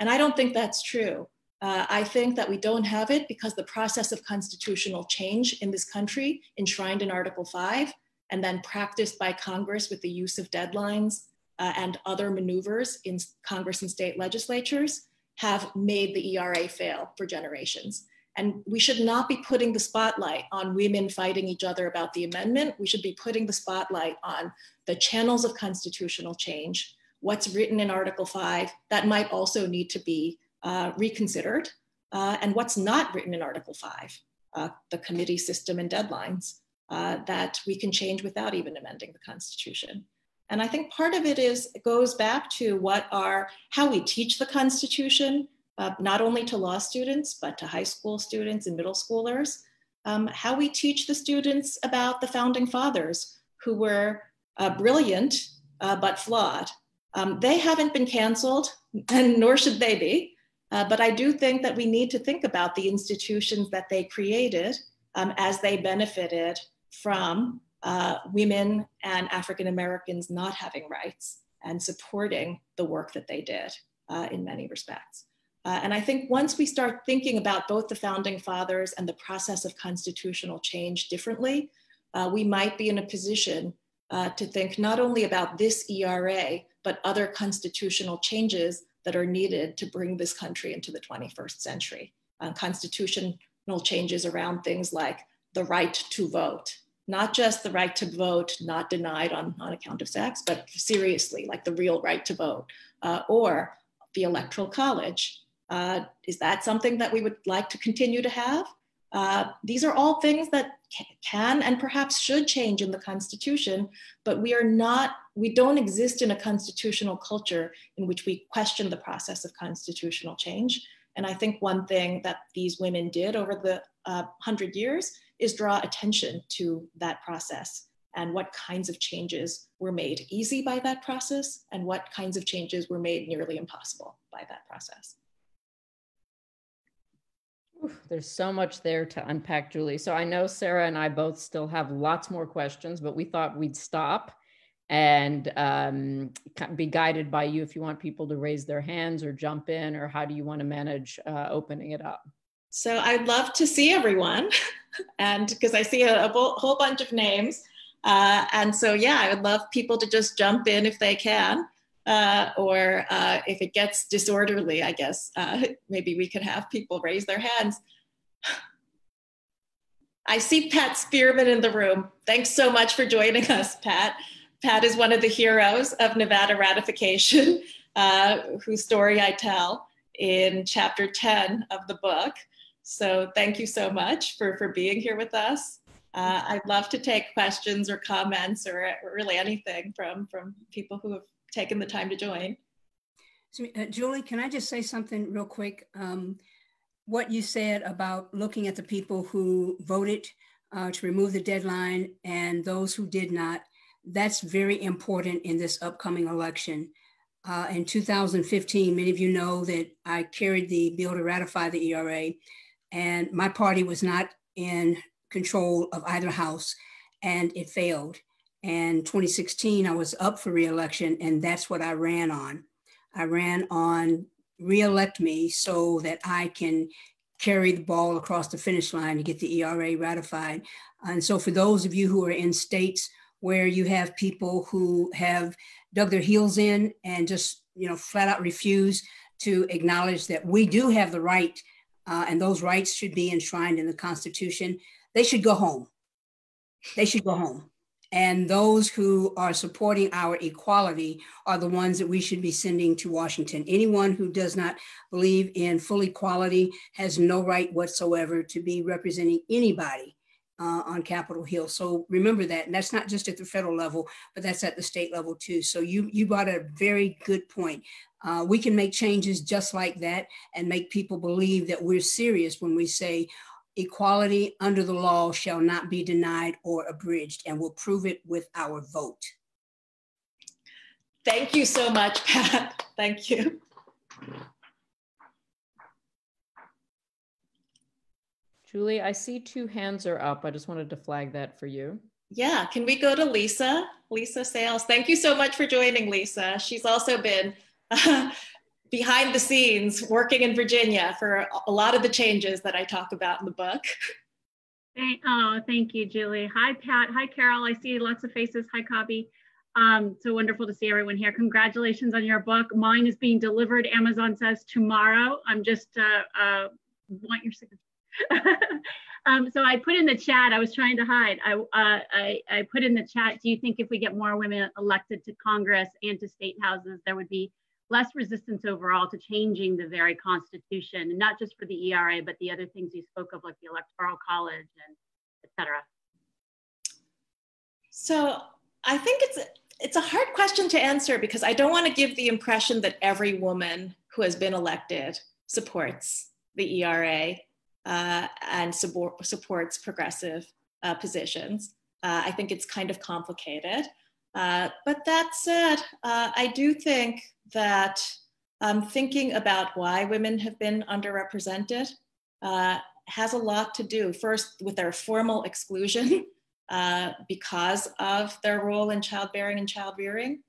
And I don't think that's true. Uh, I think that we don't have it because the process of constitutional change in this country, enshrined in Article 5, and then practiced by Congress with the use of deadlines uh, and other maneuvers in Congress and state legislatures, have made the ERA fail for generations. And we should not be putting the spotlight on women fighting each other about the amendment. We should be putting the spotlight on the channels of constitutional change, what's written in Article 5 that might also need to be uh, reconsidered, uh, and what's not written in Article 5, uh, the committee system and deadlines uh, that we can change without even amending the Constitution. And I think part of it is it goes back to what are how we teach the Constitution, uh, not only to law students, but to high school students and middle schoolers, um, how we teach the students about the founding fathers who were uh, brilliant uh, but flawed. Um, they haven't been canceled, and nor should they be. Uh, but I do think that we need to think about the institutions that they created um, as they benefited from uh, women and African Americans not having rights and supporting the work that they did uh, in many respects. Uh, and I think once we start thinking about both the founding fathers and the process of constitutional change differently, uh, we might be in a position uh, to think not only about this ERA, but other constitutional changes that are needed to bring this country into the 21st century. Uh, constitutional changes around things like the right to vote, not just the right to vote not denied on, on account of sex, but seriously, like the real right to vote, uh, or the electoral college, uh, is that something that we would like to continue to have? Uh, these are all things that can and perhaps should change in the Constitution, but we are not, we don't exist in a constitutional culture in which we question the process of constitutional change. And I think one thing that these women did over the uh, hundred years is draw attention to that process and what kinds of changes were made easy by that process and what kinds of changes were made nearly impossible by that process. There's so much there to unpack, Julie. So I know Sara and I both still have lots more questions, but we thought we'd stop and um, be guided by you if you want people to raise their hands or jump in, or how do you want to manage uh, opening it up? So I'd love to see everyone, and because I see a, a, whole bunch of names. Uh, and so, yeah, I would love people to just jump in if they can uh, or uh, if it gets disorderly, I guess uh, maybe we could have people raise their hands. I see Pat Spearman in the room. Thanks so much for joining us, Pat. Pat is one of the heroes of Nevada ratification, uh, whose story I tell in chapter 10 of the book. So thank you so much for, for being here with us. Uh, I'd love to take questions or comments or, or really anything from, from people who have taken the time to join. So, uh, Julie, can I just say something real quick? Um, what you said about looking at the people who voted uh, to remove the deadline and those who did not, that's very important in this upcoming election. Uh, in 2015, many of you know that I carried the bill to ratify the ERA, and my party was not in control of either house, and it failed. And 2016, I was up for reelection, and that's what I ran on. I ran on reelect me so that I can carry the ball across the finish line to get the ERA ratified. And so, for those of you who are in states where you have people who have dug their heels in and just, you know, flat out refuse to acknowledge that we do have the right uh, and those rights should be enshrined in the Constitution, they should go home. They should go home. And those who are supporting our equality are the ones that we should be sending to Washington. Anyone who does not believe in full equality has no right whatsoever to be representing anybody uh, on Capitol Hill. So remember that. And that's not just at the federal level, but that's at the state level too. So you, you brought a very good point. Uh, we can make changes just like that and make people believe that we're serious when we say, Equality under the law shall not be denied or abridged, and we'll prove it with our vote. Thank you so much, Pat. Thank you. Julie, I see two hands are up. I just wanted to flag that for you. Yeah, can we go to Lisa? Lisa Sales. Thank you so much for joining, Lisa. She's also been uh, behind the scenes working in Virginia for a lot of the changes that I talk about in the book. Oh, thank you, Julie. Hi, Pat. Hi, Carol. I see lots of faces. Hi, Cobby. Um, so wonderful to see everyone here. Congratulations on your book. Mine is being delivered, Amazon says tomorrow. I'm just uh, uh, want your signature. um, so I put in the chat, I was trying to hide. I, uh, I, I put in the chat, do you think if we get more women elected to Congress and to state houses, there would be less resistance overall to changing the very constitution, and not just for the ERA, but the other things you spoke of, like the electoral college and et cetera? So I think it's it's a hard question to answer because I don't want to give the impression that every woman who has been elected supports the ERA uh, and support, supports progressive uh, positions. Uh, I think it's kind of complicated. Uh, but that said, uh, I do think that um, thinking about why women have been underrepresented uh, has a lot to do, first, with their formal exclusion uh, because of their role in childbearing and child rearing,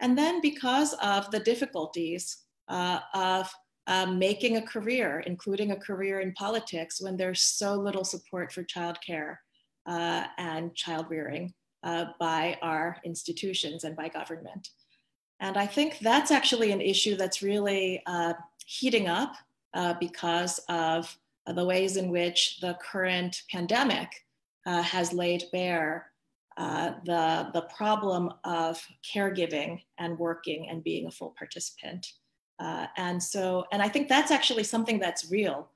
and then because of the difficulties uh, of uh, making a career, including a career in politics, when there's so little support for childcare uh, and child rearing uh, by our institutions and by government. And I think that's actually an issue that's really uh, heating up uh, because of the ways in which the current pandemic uh, has laid bare uh, the, the problem of caregiving and working and being a full participant. Uh, and so, and I think that's actually something that's real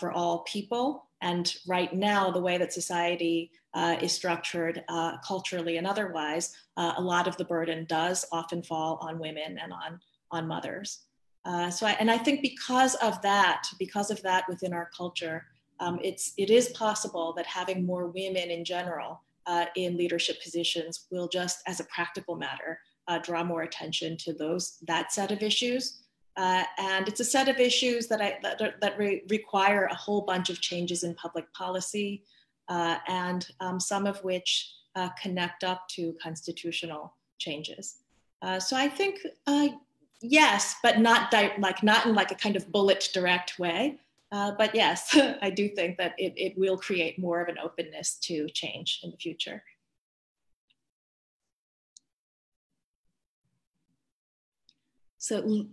for all people. And right now, the way that society uh, is structured uh, culturally and otherwise, uh, a lot of the burden does often fall on women and on, on mothers. Uh, so, I, and I think because of that, because of that within our culture, um, it's, it is possible that having more women in general uh, in leadership positions will just, as a practical matter, uh, draw more attention to those, that set of issues. Uh, and it's a set of issues that, I, that, that re require a whole bunch of changes in public policy, uh, and um, some of which uh, connect up to constitutional changes. Uh, so I think uh, yes, but not like not in like a kind of bullet direct way. Uh, but yes, I do think that it, it will create more of an openness to change in the future. So,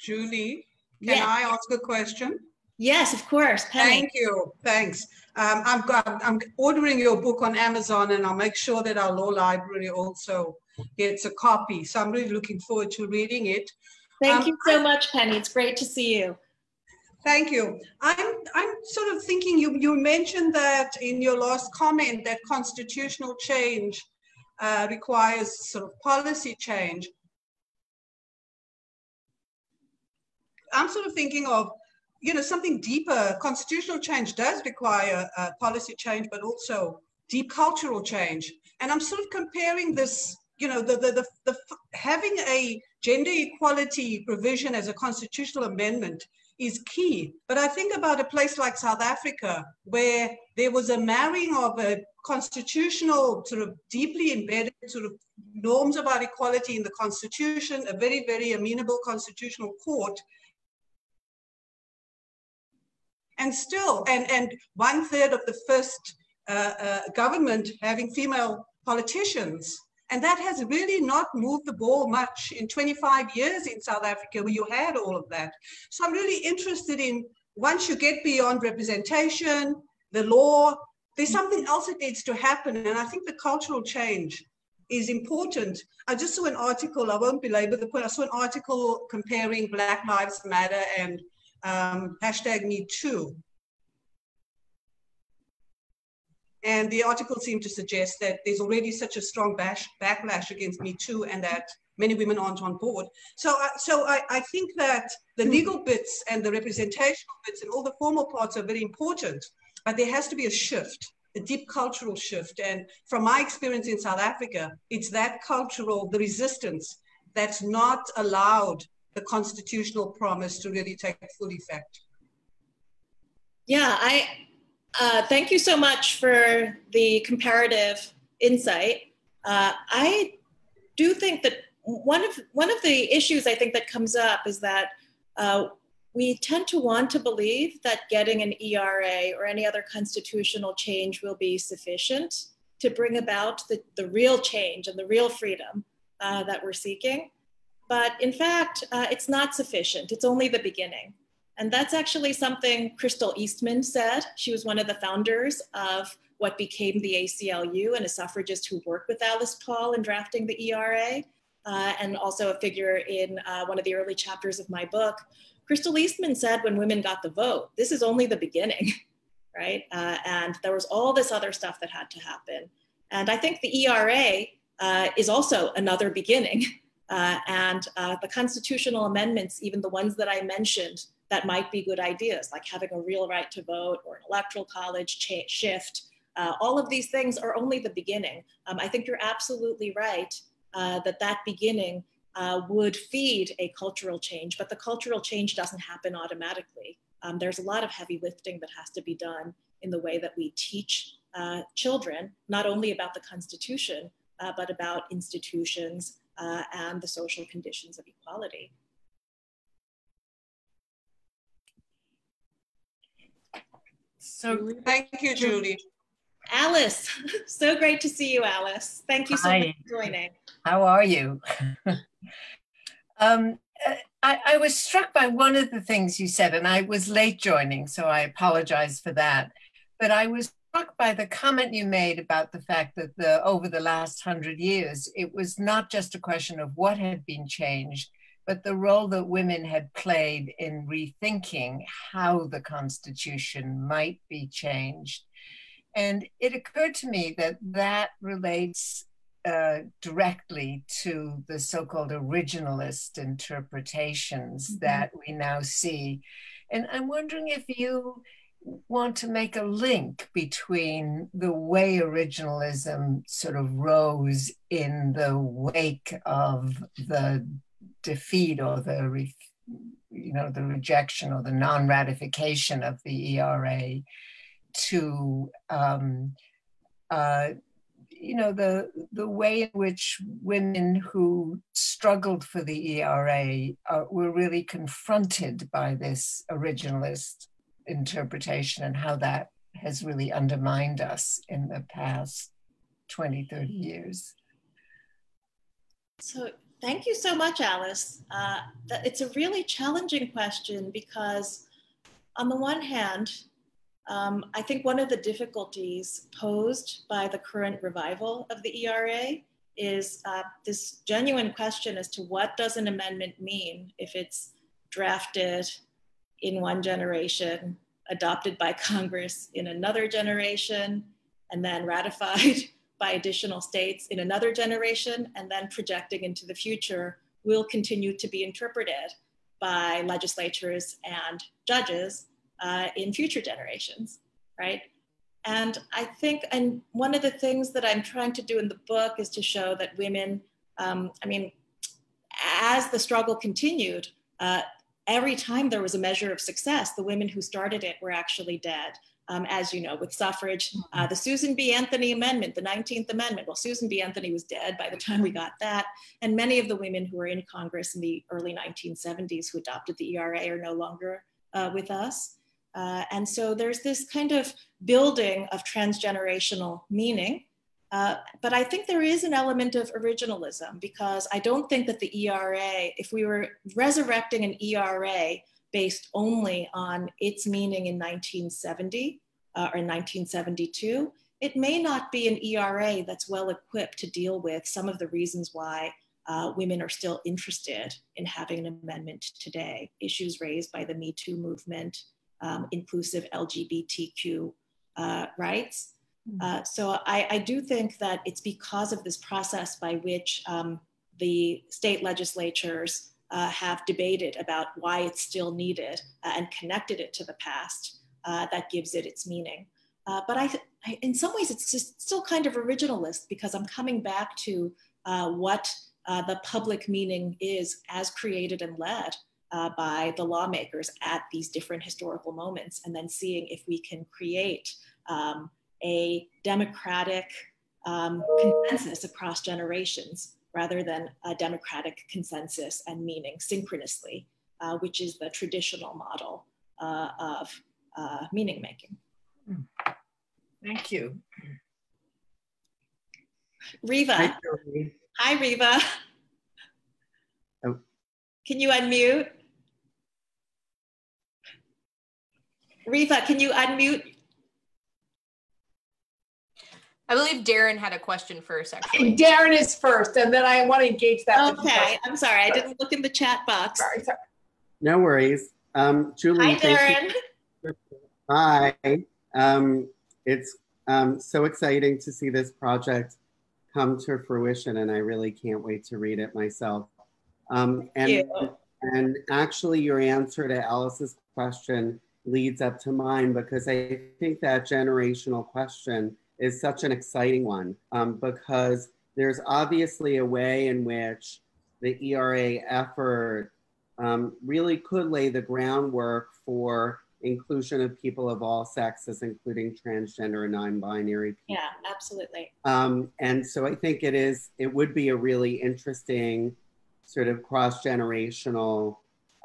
Julie, can yes. I ask a question? Yes, of course. Penny. Thank you. Thanks. Um, I'm, I'm ordering your book on Amazon and I'll make sure that our law library also gets a copy. So I'm really looking forward to reading it. Thank um, you so much, Penny. It's great to see you. Thank you. I'm, I'm sort of thinking you, you mentioned that in your last comment that constitutional change uh, requires sort of policy change. I'm sort of thinking of you know, something deeper. Constitutional change does require uh, policy change, but also deep cultural change. And I'm sort of comparing this, you know, the, the, the, the having a gender equality provision as a constitutional amendment is key. But I think about a place like South Africa, where there was a marrying of a constitutional, sort of deeply embedded sort of norms about equality in the constitution, a very, very amenable constitutional court, and still, and, and one third of the first uh, uh, government having female politicians. And that has really not moved the ball much in 25 years in South Africa where you had all of that. So I'm really interested in once you get beyond representation, the law, there's something else that needs to happen. And I think the cultural change is important. I just saw an article, I won't belabor the point, I saw an article comparing Black Lives Matter and um, hashtag me too. And the article seemed to suggest that there's already such a strong bash, backlash against Me Too and that many women aren't on board. So, uh, so I, I think that the hmm. legal bits and the representational bits and all the formal parts are very important, but there has to be a shift, a deep cultural shift. And from my experience in South Africa, it's that cultural, the resistance that's not allowed the constitutional promise to really take full effect. Yeah, I uh, thank you so much for the comparative insight. Uh, I do think that one of one of the issues I think that comes up is that uh, we tend to want to believe that getting an ERA or any other constitutional change will be sufficient to bring about the, the real change and the real freedom uh, that we're seeking. But in fact, uh, it's not sufficient. It's only the beginning. And that's actually something Crystal Eastman said. She was one of the founders of what became the ACLU and a suffragist who worked with Alice Paul in drafting the ERA, uh, and also a figure in uh, one of the early chapters of my book. Crystal Eastman said when women got the vote, this is only the beginning, right? Uh, and there was all this other stuff that had to happen. And I think the ERA uh, is also another beginning. Uh, and uh, the constitutional amendments, even the ones that I mentioned, that might be good ideas, like having a real right to vote or an electoral college shift. Uh, all of these things are only the beginning. Um, I think you're absolutely right uh, that that beginning uh, would feed a cultural change, but the cultural change doesn't happen automatically. Um, there's a lot of heavy lifting that has to be done in the way that we teach uh, children, not only about the Constitution, but about institutions uh, and the social conditions of equality. So thank you, Julie. Alice, so great to see you, Alice. Thank you so Hi. much for joining. How are you? um, I, I, was struck by one of the things you said, and I was late joining, so I apologize for that. But I was struck by the comment you made about the fact that the over the last hundred years, it was not just a question of what had been changed, but the role that women had played in rethinking how the Constitution might be changed. And it occurred to me that that relates uh, directly to the so called originalist interpretations mm-hmm. that we now see. And I'm wondering if you want to make a link between the way originalism sort of rose in the wake of the defeat or the you know the rejection or the non-ratification of the ERA to um, uh, you know the the way in which women who struggled for the ERA uh, were really confronted by this originalist interpretation and how that has really undermined us in the past 20, 30 years. So, thank you so much, Alice. Uh, it's a really challenging question because, on the one hand, um, I think one of the difficulties posed by the current revival of the ERA is uh, this genuine question as to what does an amendment mean if it's drafted in one generation, adopted by Congress in another generation, and then ratified by additional states in another generation, and then projecting into the future will continue to be interpreted by legislatures and judges uh, in future generations, right? And I think, and one of the things that I'm trying to do in the book is to show that women, um, I mean, as the struggle continued, uh, every time there was a measure of success, the women who started it were actually dead. Um, as you know, with suffrage, uh, the Susan B. Anthony Amendment, the 19th Amendment. Well, Susan B. Anthony was dead by the time we got that. And many of the women who were in Congress in the early 1970s who adopted the ERA are no longer uh, with us. Uh, and so there's this kind of building of transgenerational meaning uh, but I think there is an element of originalism because I don't think that the ERA, if we were resurrecting an ERA based only on its meaning in 1970 uh, or 1972, it may not be an ERA that's well equipped to deal with some of the reasons why uh, women are still interested in having an amendment today. Issues raised by the Me Too movement, um, inclusive LGBTQ uh, rights. Mm. Uh, so I, I, do think that it's because of this process by which um, the state legislatures uh, have debated about why it's still needed uh, and connected it to the past uh, that gives it its meaning. Uh, but I, I, in some ways, it's just still kind of originalist because I'm coming back to uh, what the public meaning is as created and led by the lawmakers at these different historical moments, and then seeing if we can create um, a democratic um, consensus across generations rather than a democratic consensus and meaning synchronously, uh, which is the traditional model uh, of uh, meaning making. Thank you. Riva. Hi, Hi Riva. Oh. Can you unmute? Riva, can you unmute? I believe Darren had a question first, actually. Darren is first, and then I want to engage that. Okay, I'm sorry. I didn't look in the chat box. Sorry, sorry. No worries. Um, Julie, Hi, Darren. Hi. Um, it's um, so exciting to see this project come to fruition, and I really can't wait to read it myself. Um, and, and actually, your answer to Alice's question leads up to mine because I think that generational question is such an exciting one um, because there's obviously a way in which the ERA effort um, really could lay the groundwork for inclusion of people of all sexes, including transgender and non-binary people. Yeah, absolutely. Um, and so I think it is, it would be a really interesting sort of cross-generational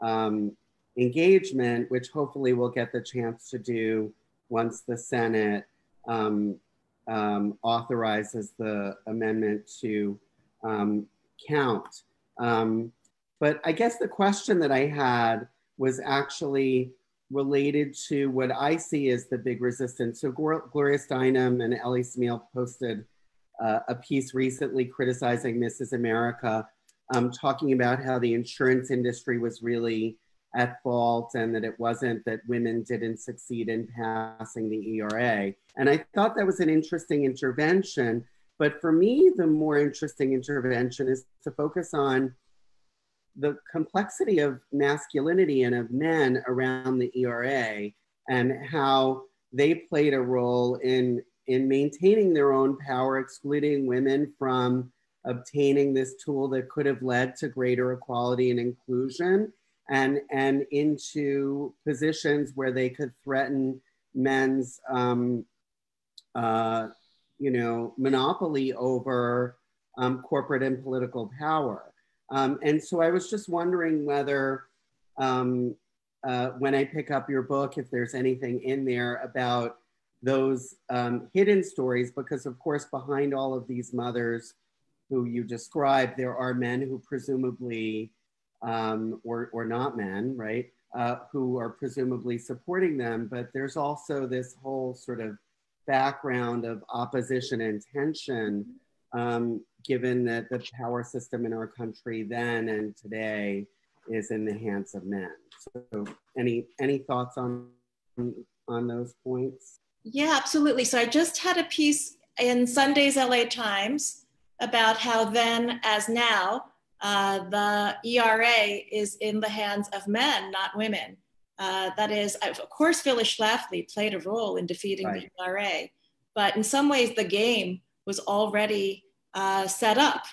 um, engagement, which hopefully we'll get the chance to do once the Senate um, um, authorizes the amendment to um, count. Um, but I guess the question that I had was actually related to what I see as the big resistance. So Gloria Steinem and Ellie Smeal posted uh, a piece recently criticizing Mrs. America, um, talking about how the insurance industry was really at fault and that it wasn't that women didn't succeed in passing the ERA. And I thought that was an interesting intervention. But for me, the more interesting intervention is to focus on the complexity of masculinity and of men around the ERA and how they played a role in, in maintaining their own power, excluding women from obtaining this tool that could have led to greater equality and inclusion and, and into positions where they could threaten men's, um, uh, you know, monopoly over um, corporate and political power. Um, and so I was just wondering whether, um, uh, when I pick up your book, if there's anything in there about those um, hidden stories, because of course, behind all of these mothers who you describe, there are men who presumably, um, or, or not men, right, uh, who are presumably supporting them. But there's also this whole sort of background of opposition and tension um, given that the power system in our country then and today is in the hands of men. So any any thoughts on on those points? Yeah, absolutely. So I just had a piece in Sunday's LA Times about how then as now uh, the ERA is in the hands of men, not women. Uh, that is, of course, Phyllis Schlafly played a role in defeating right. the ERA, but in some ways the game was already uh, set up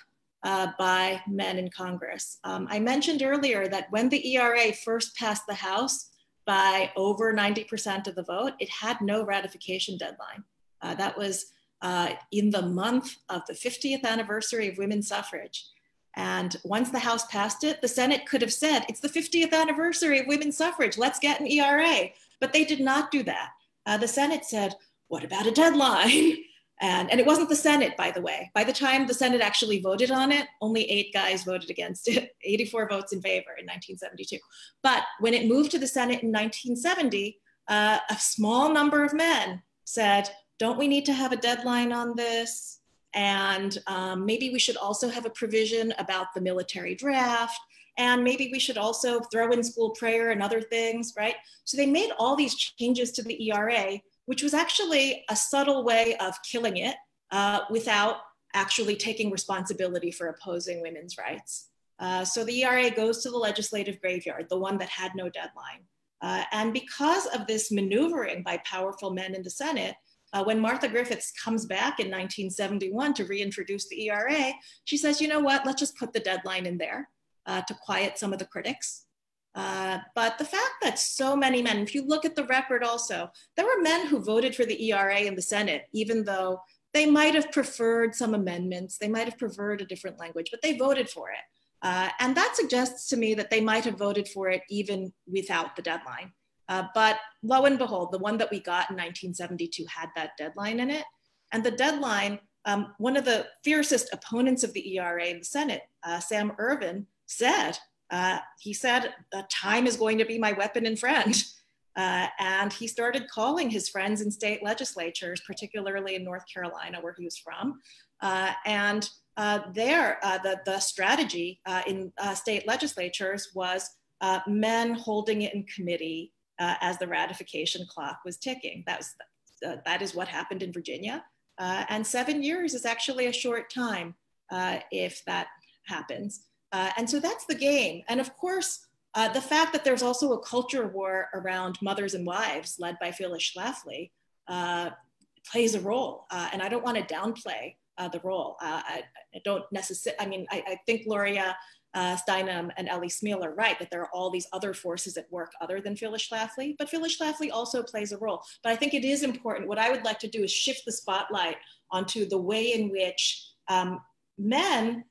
uh, by men in Congress. Um, I mentioned earlier that when the ERA first passed the House by over 90% of the vote, it had no ratification deadline. Uh, that was uh, in the month of the 50th anniversary of women's suffrage. And once the House passed it, the Senate could have said, it's the 50th anniversary of women's suffrage, let's get an ERA. But they did not do that. Uh, the Senate said, what about a deadline? And, and it wasn't the Senate, by the way. By the time the Senate actually voted on it, only eight guys voted against it, 84 votes in favor in 1972. But when it moved to the Senate in 1970, uh, a small number of men said, don't we need to have a deadline on this? And um, maybe we should also have a provision about the military draft. And maybe we should also throw in school prayer and other things, right? So they made all these changes to the ERA which was actually a subtle way of killing it uh, without actually taking responsibility for opposing women's rights. Uh, so the ERA goes to the legislative graveyard, the one that had no deadline. Uh, and because of this maneuvering by powerful men in the Senate, uh, when Martha Griffiths comes back in 1971 to reintroduce the ERA, she says, you know what, let's just put the deadline in there uh, to quiet some of the critics. Uh, but the fact that so many men, if you look at the record also, there were men who voted for the ERA in the Senate, even though they might have preferred some amendments, they might have preferred a different language, but they voted for it. Uh, and that suggests to me that they might have voted for it even without the deadline. Uh, but lo and behold, the one that we got in 1972 had that deadline in it. And the deadline, um, one of the fiercest opponents of the ERA in the Senate, uh, Sam Ervin, said uh, he said, time is going to be my weapon and friend. Uh, and he started calling his friends in state legislatures, particularly in North Carolina, where he was from. Uh, and uh, there, the, the strategy in state legislatures was men holding it in committee as the ratification clock was ticking. That, was, that is what happened in Virginia. and seven years is actually a short time if that happens. and so that's the game. And of course, uh, the fact that there's also a culture war around mothers and wives led by Phyllis Schlafly uh, plays a role. Uh, and I don't want to downplay uh, the role. Uh, I, I, don't necessarily, I mean, I, I think Gloria uh, Steinem and Ellie Smeal are right that there are all these other forces at work other than Phyllis Schlafly, but Phyllis Schlafly also plays a role. But I think it is important. What I would like to do is shift the spotlight onto the way in which um, men,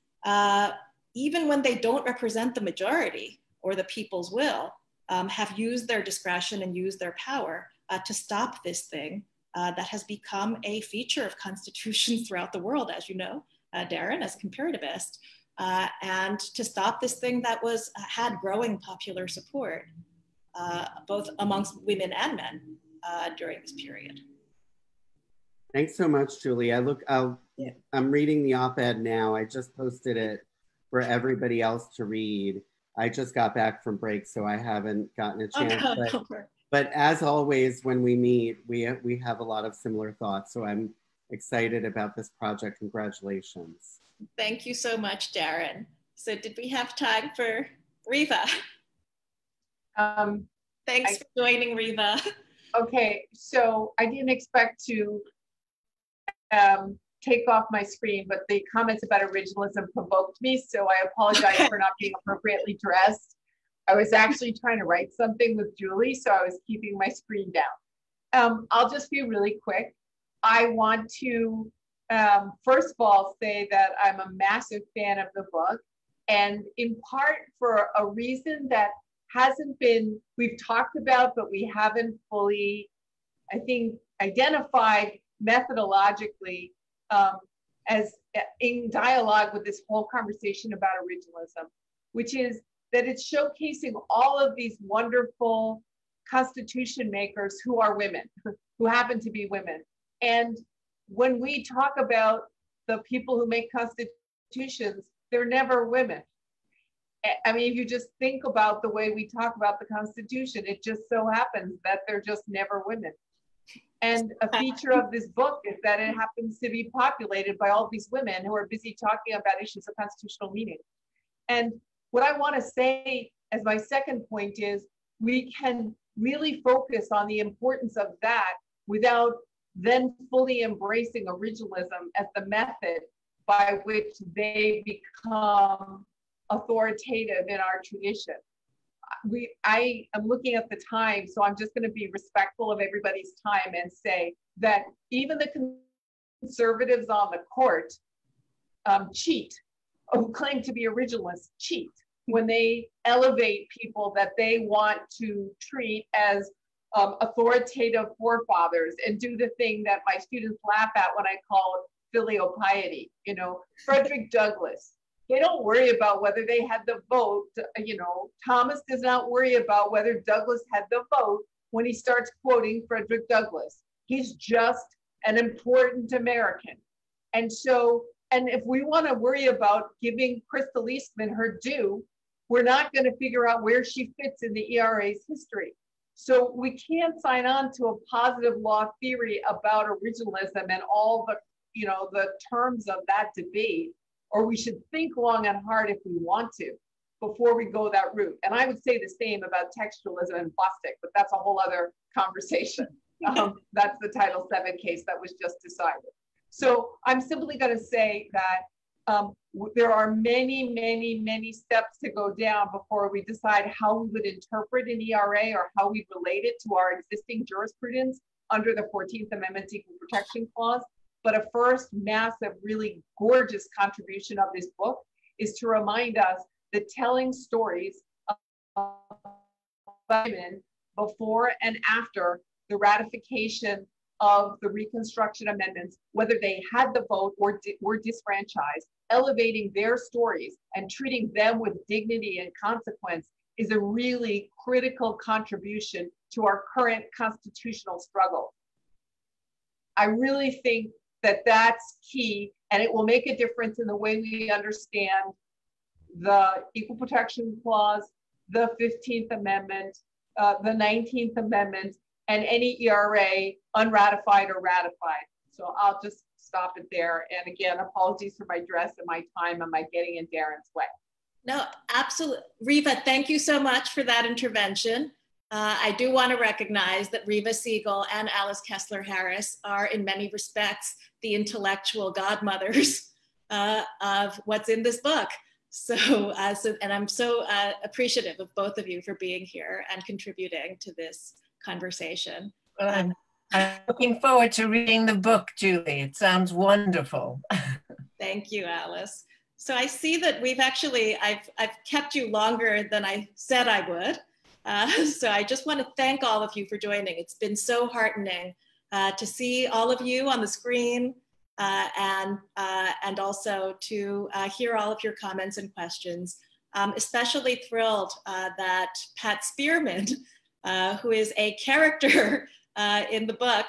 even when they don't represent the majority, or the people's will um, have used their discretion and used their power uh, to stop this thing uh, that has become a feature of constitutions throughout the world, as you know, uh, Darren, as comparativist, uh, and to stop this thing that was uh, had growing popular support, uh, both amongst women and men during this period. Thanks so much, Julie. I look, I'll, yeah. I'm reading the op-ed now. I just posted it for everybody else to read. I just got back from break, so I haven't gotten a oh, chance. Oh, no, but, but, as always, when we meet, we we have a lot of similar thoughts. So I'm excited about this project. Congratulations. Thank you so much, Darren. So did we have time for Reva? Um, Thanks I, for joining, Reva. Okay, so I didn't expect to um, take off my screen, but the comments about originalism provoked me, so I apologize for not being appropriately dressed. I was actually trying to write something with Julie, so I was keeping my screen down. Um, I'll just be really quick. I want to, um, first of all, say that I'm a massive fan of the book, and in part for a reason that hasn't been, we've talked about, but we haven't fully, I think, identified methodologically um, as in dialogue with this whole conversation about originalism, which is that it's showcasing all of these wonderful constitution makers who are women, who happen to be women. And when we talk about the people who make constitutions, they're never women. I mean, if you just think about the way we talk about the Constitution, it just so happens that they're just never women. And a feature of this book is that it happens to be populated by all these women who are busy talking about issues of constitutional meaning. And what I want to say as my second point is we can really focus on the importance of that without then fully embracing originalism as the method by which they become authoritative in our tradition. We I am looking at the time, so I'm just going to be respectful of everybody's time and say that even the conservatives on the court um, cheat, who claim to be originalists, cheat when they elevate people that they want to treat as um, authoritative forefathers and do the thing that my students laugh at when I call filial piety. You know, Frederick Douglass, they don't worry about whether they had the vote. You know, Thomas does not worry about whether Douglass had the vote when he starts quoting Frederick Douglass. He's just an important American. And so, and if we want to worry about giving Crystal Eastman her due, we're not going to figure out where she fits in the ERA's history. So we can't sign on to a positive law theory about originalism and all the, you know, the terms of that debate or we should think long and hard if we want to before we go that route. And I would say the same about textualism and Bostock, but that's a whole other conversation. Um, that's the Title VII case that was just decided. So I'm simply going to say that um, there are many, many, many steps to go down before we decide how we would interpret an ERA or how we relate it to our existing jurisprudence under the 14th Amendment Equal Protection Clause. But a first massive, really gorgeous contribution of this book is to remind us that telling stories of women before and after the ratification of the Reconstruction Amendments, whether they had the vote or di- were disfranchised, elevating their stories and treating them with dignity and consequence is a really critical contribution to our current constitutional struggle. I really think that that's key and it will make a difference in the way we understand the Equal Protection Clause, the 15th Amendment, uh, the 19th Amendment, and any ERA unratified or ratified. So I'll just stop it there. And again, apologies for my dress and my time. Am I getting in Darren's way? No, absolutely. Reva, thank you so much for that intervention. Uh, I do want to recognize that Reva Siegel and Alice Kessler Harris are, in many respects, the intellectual godmothers uh, of what's in this book. So, uh, so and I'm so uh, appreciative of both of you for being here and contributing to this conversation. Well, I'm, I'm looking forward to reading the book, Julie. It sounds wonderful. Thank you, Alice. So I see that we've actually, I've, I've kept you longer than I said I would. Uh, so I just want to thank all of you for joining. It's been so heartening uh, to see all of you on the screen uh, and, uh, and also to uh, hear all of your comments and questions. Um, especially thrilled uh, that Pat Spearman, who is a character in the book,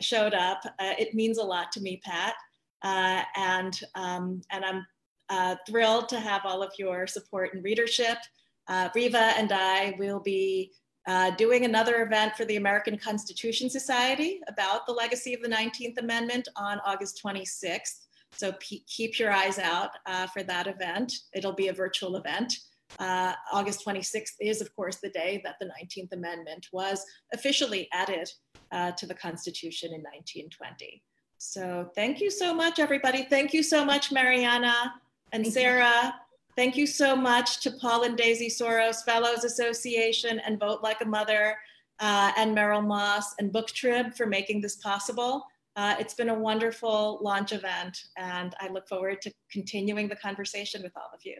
showed up. it means a lot to me, Pat. and, um, and I'm thrilled to have all of your support and readership. Uh, Reva and I will be uh, doing another event for the American Constitution Society about the legacy of the 19th Amendment on August 26th. So keep your eyes out uh, for that event. It'll be a virtual event. Uh, August 26th is, of course, the day that the 19th Amendment was officially added uh, to the Constitution in 1920. So thank you so much, everybody. Thank you so much, Maryana and Sara. Thank you so much to Paul and Daisy Soros Fellows Association and Vote Like a Mother uh, and Meryl Moss and BookTrib for making this possible. Uh, it's been a wonderful launch event and I look forward to continuing the conversation with all of you.